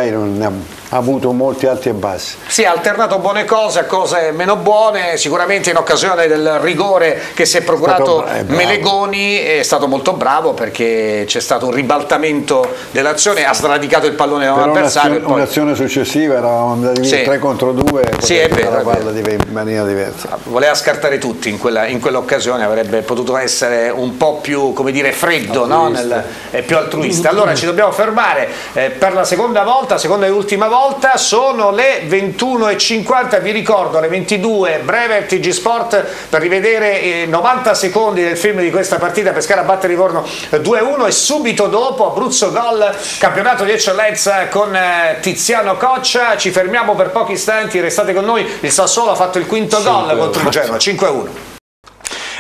Memushai non ha, ha avuto molti alti e bassi. Si è alternato buone cose a cose meno buone, sicuramente in occasione del rigore che si è procurato bravo. Melegoni è stato molto bravo perché c'è stato un ribaltamento dell'azione, ha sradicato il pallone Per all'avversario un'azione, e poi un'azione successiva eravamo andati Sì. 3 contro 2 Sì, è vero, la è palla in maniera diversa. voleva scartare tutti in, quella- in quell'occasione, avrebbe potuto essere un po' più come dire, freddo no? Nel- e più altruista. Allora ci dobbiamo fermare eh, per la seconda volta, seconda e ultima volta, sono le 21.50, vi ricordo alle 22 breve TG Sport per rivedere i 90 secondi del film di questa partita Pescara batte Livorno 2-1 e subito dopo Abruzzo Gol, campionato di eccellenza con eh, Tiziano Coccia, ci fermiamo per pochi istanti, restate con noi, il Sassuolo ha fatto il quinto gol contro il Genoa, 5-1.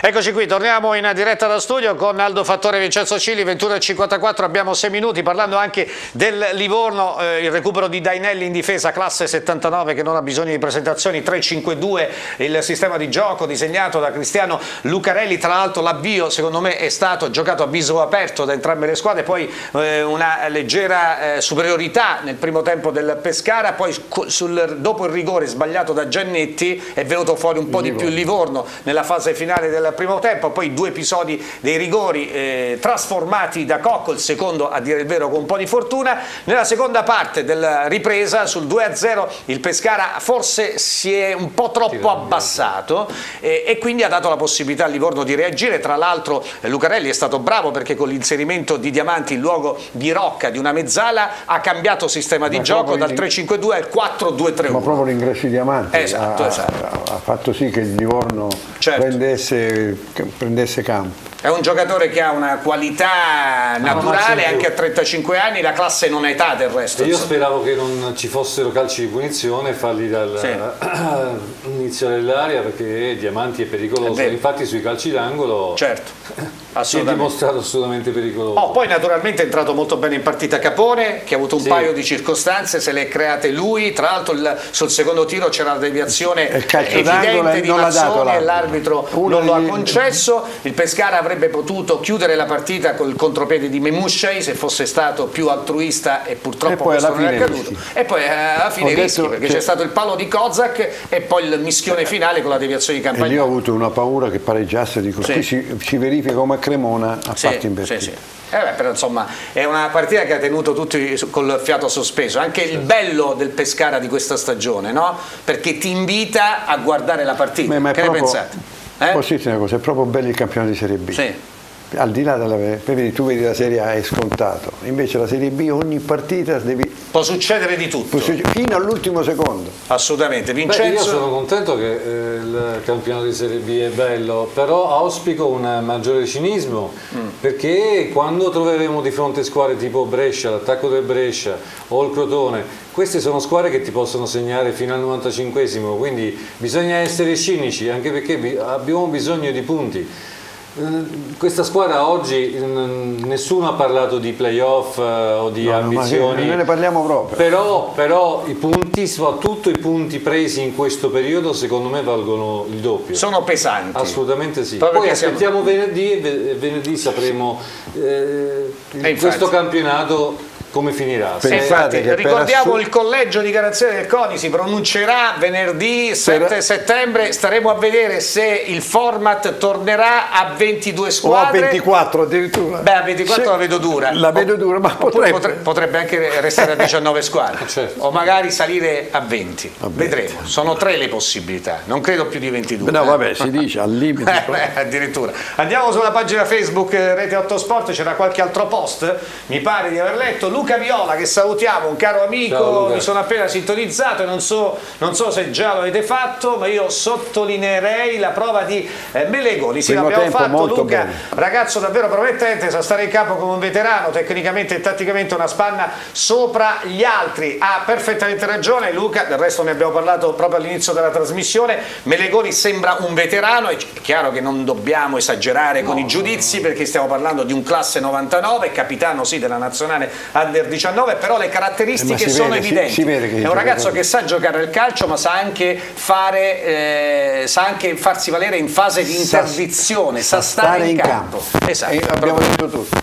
Eccoci qui, torniamo in diretta da studio con Aldo Fattore e Vincenzo Cili, 21.54, abbiamo 6 minuti parlando anche del Livorno, eh, il recupero di Dainelli in difesa, classe 79 che non ha bisogno di presentazioni, 3-5-2 il sistema di gioco disegnato da Cristiano Lucarelli, tra l'altro l'avvio secondo me è stato giocato a viso aperto da entrambe le squadre, poi eh, una leggera eh, superiorità nel primo tempo del Pescara, poi sul- dopo il rigore sbagliato da Giannetti è venuto fuori un po' di più il Livorno. Nella fase finale del primo tempo, poi due episodi dei rigori eh, trasformati da Cocco, il secondo a dire il vero con un po' di fortuna. Nella seconda parte della ripresa sul 2-0 il Pescara forse si è un po' troppo abbassato eh, e quindi ha dato la possibilità al Livorno di reagire. Tra l'altro eh, Lucarelli è stato bravo perché con l'inserimento di Diamanti in luogo di Rocca, di una mezzala, ha cambiato sistema di Ma gioco dal in- 3-5-2 al 4-2-3-1. Ma proprio l'ingresso di Diamanti Esatto, ha, esatto. ha fatto sì che il Livorno Certo. prendesse, che prendesse campo. È un giocatore che ha una qualità naturale c'è più. anche a 35 anni, la classe non è età del resto. E io speravo che non ci fossero calci di punizione farli dall'inizio dell'area perché Diamanti è pericoloso. È. Infatti sui calci d'angolo Certo, si è assolutamente. dimostrato assolutamente pericoloso. Oh, poi naturalmente è entrato molto bene in partita Capone che ha avuto un Sì. paio di circostanze, se le ha create lui, tra l'altro sul secondo tiro c'era la deviazione evidente di Mazzoni e l'arbitro. non lo ha concesso, il Pescara avrebbe potuto chiudere la partita col contropiede di Memushei se fosse stato più altruista e purtroppo E questo non è accaduto rischi. e poi eh, alla fine detto rischi perché c'è stato il palo di Kozak e poi il mischione finale con la deviazione di E lì ho avuto una paura che pareggiasse, dico, Sì. qui si, si verifica come a Cremona ha Sì, fatto sì, invertire. sì. Eh beh, però insomma è una partita che ha tenuto tutti col fiato sospeso, anche il bello del Pescara di questa stagione, no? Perché ti invita a guardare la partita. Beh, che ne proprio- pensate? Eh? Posso dirti una cosa, è proprio bello il campionato di Serie B. Sì. Al di là della. tu vedi la Serie A è scontato, invece la Serie B ogni partita devi. Può succedere di tutto, fino all'ultimo secondo. assolutamente. Beh, io Vincenzo? sono contento che eh, il campionato di Serie B è bello, però auspico un maggiore cinismo, Mm. perché quando troveremo di fronte squadre tipo Brescia, l'attacco del Brescia o il Crotone, queste sono squadre che ti possono segnare fino al 95esimo, quindi bisogna essere cinici, anche perché bi- abbiamo bisogno di punti. Eh, Questa squadra oggi mm, nessuno ha parlato di playoff eh, o di No, ambizioni. non ne parliamo proprio. Però, però i punti, soprattutto i punti presi in questo periodo, secondo me valgono il doppio. Sono pesanti. Assolutamente sì. Proprio Poi perché siamo- aspettiamo venerdì e ve- venerdì sapremo eh, infatti. questo campionato come finirà. Se- Pensate Infatti, che ricordiamo il collegio di garanzia del CONI si pronuncerà venerdì 7 Per- settembre, staremo a vedere se il format tornerà a 22 o a squadre. 24 addirittura. Beh, a 24 Sì, la vedo dura. La vedo dura, ma potrebbe. potre- potrebbe anche restare a 19 squadre Certo. o magari salire a 20. A 20. Vedremo, sono tre le possibilità, non credo più di 22. No, eh. vabbè, si dice al limite. Eh, beh, addirittura. Andiamo sulla pagina Facebook eh, Rete 8 Sport, c'era qualche altro post, mi pare di aver letto. Luca Viola, che salutiamo, un caro amico, mi sono appena sintonizzato e non so, non so se già lo avete fatto, ma io sottolineerei la prova di eh, Melegoni. Sì, l'abbiamo fatto, Luca, bene. ragazzo davvero promettente, sa stare in campo come un veterano, tecnicamente e tatticamente una spanna sopra gli altri. Ha perfettamente ragione Luca, del resto ne abbiamo parlato proprio all'inizio della trasmissione. Melegoni sembra un veterano, è chiaro che non dobbiamo esagerare con i giudizi perché stiamo parlando di un classe 99, capitano sì della nazionale under 19, però le Eh, caratteristiche si sono vede, si- evidenti. si che è un ragazzo che sa giocare al calcio ma sa anche, fare, eh, sa anche farsi valere in fase di Sa- interdizione, sa, stare, in campo. Esatto. E abbiamo detto tutto.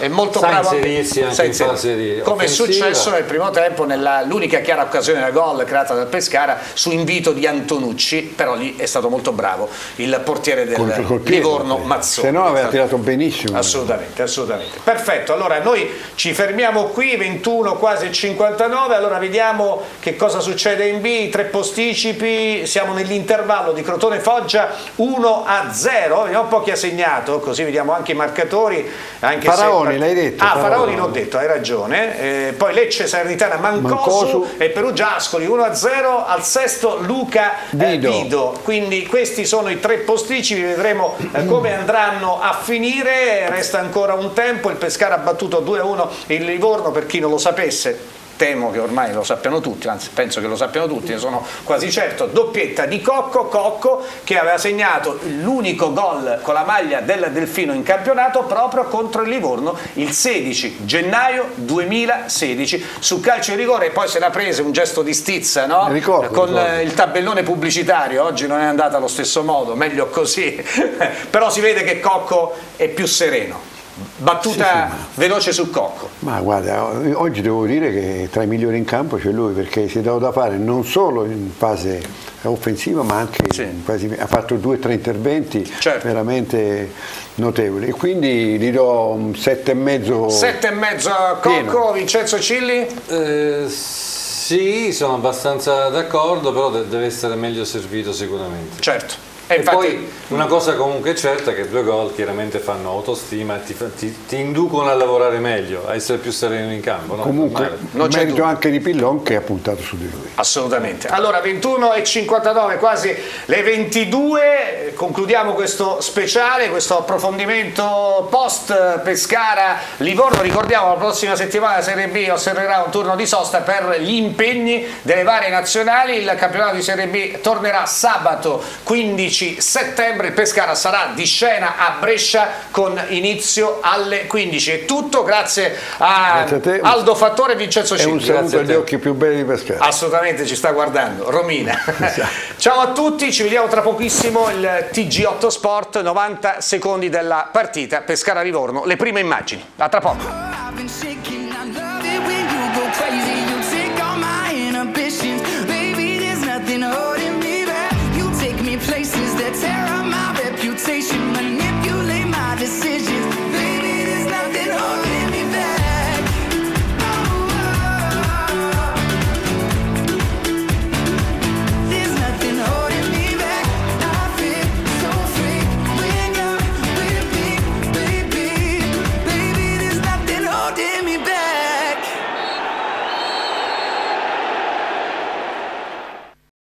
È molto Sa bravo inserirsi anche in fase di come è successo nel primo tempo nella- l'unica chiara occasione da gol creata dal Pescara su invito di Antonucci però lì è stato molto bravo il portiere del Col- col piede, Livorno. Mazzoni Se no aveva tirato benissimo. Assolutamente, assolutamente. Perfetto, allora noi ci fermiamo qui, 21 quasi 59, allora vediamo che cosa succede in B, tre posticipi, siamo nell'intervallo di Crotone Foggia 1 a 0, vediamo un po' chi ha segnato, così vediamo anche i marcatori. Anche Faraoni, l'hai detto, Ah, Faraoni. L'ho detto, hai ragione. Eh, poi Lecce, Salernitana, Mancosu, Mancosu. e Perugia Ascoli 1 a 0, al sesto Luca eh, Vido. Vido. Quindi questi sono i tre posticipi, vedremo eh, come andranno a finire, resta ancora un tempo, il Pescara ha battuto 2-1 il Livorno per chi non lo sapesse. Temo che ormai lo sappiano tutti, anzi penso che lo sappiano tutti, ne sono quasi certo. Doppietta di Cocco, Cocco che aveva segnato l'unico gol con la maglia del Delfino in campionato proprio contro il Livorno il 16 gennaio 2016 su calcio di rigore e poi se l'ha prese un gesto di stizza no? Ricordo, con ricordo. eh, il tabellone pubblicitario oggi non è andata allo stesso modo, meglio così, però si vede che Cocco è più sereno. Battuta veloce su Cocco. Ma guarda, oggi devo dire che tra i migliori in campo c'è lui perché si è dato da fare non solo in fase offensiva ma anche Sì. in fase- ha fatto due o tre interventi Certo. veramente notevoli e quindi gli do un sette e mezzo Sette e mezzo a Cocco, Pieno. Vincenzo Cilli? Eh, sì, sono abbastanza d'accordo, però de- deve essere meglio servito sicuramente. Certo. E E infatti, poi una cosa comunque certa è che due gol chiaramente fanno autostima e ti, ti- ti inducono a lavorare meglio, a essere più sereno in campo. no? comunque. Non c'è merito anche di Pillon che ha puntato su di lui. Assolutamente. Allora, 21 e 59, quasi le 22, concludiamo questo speciale, questo approfondimento post Pescara Livorno. Ricordiamo la prossima settimana la Serie B osserverà un turno di sosta per gli impegni delle varie nazionali. Il campionato di Serie B tornerà sabato 15 settembre. Il Pescara sarà di scena a Brescia con inizio alle 15. È tutto, grazie a Grazie a te. Aldo Fattore e Vincenzo È un saluto agli occhi più belli di Pescara. Assolutamente ci sta guardando, Romina. Ciao a tutti, ci vediamo tra pochissimo il TG8 Sport, 90 secondi della partita Pescara-Livorno, le prime immagini. A tra poco.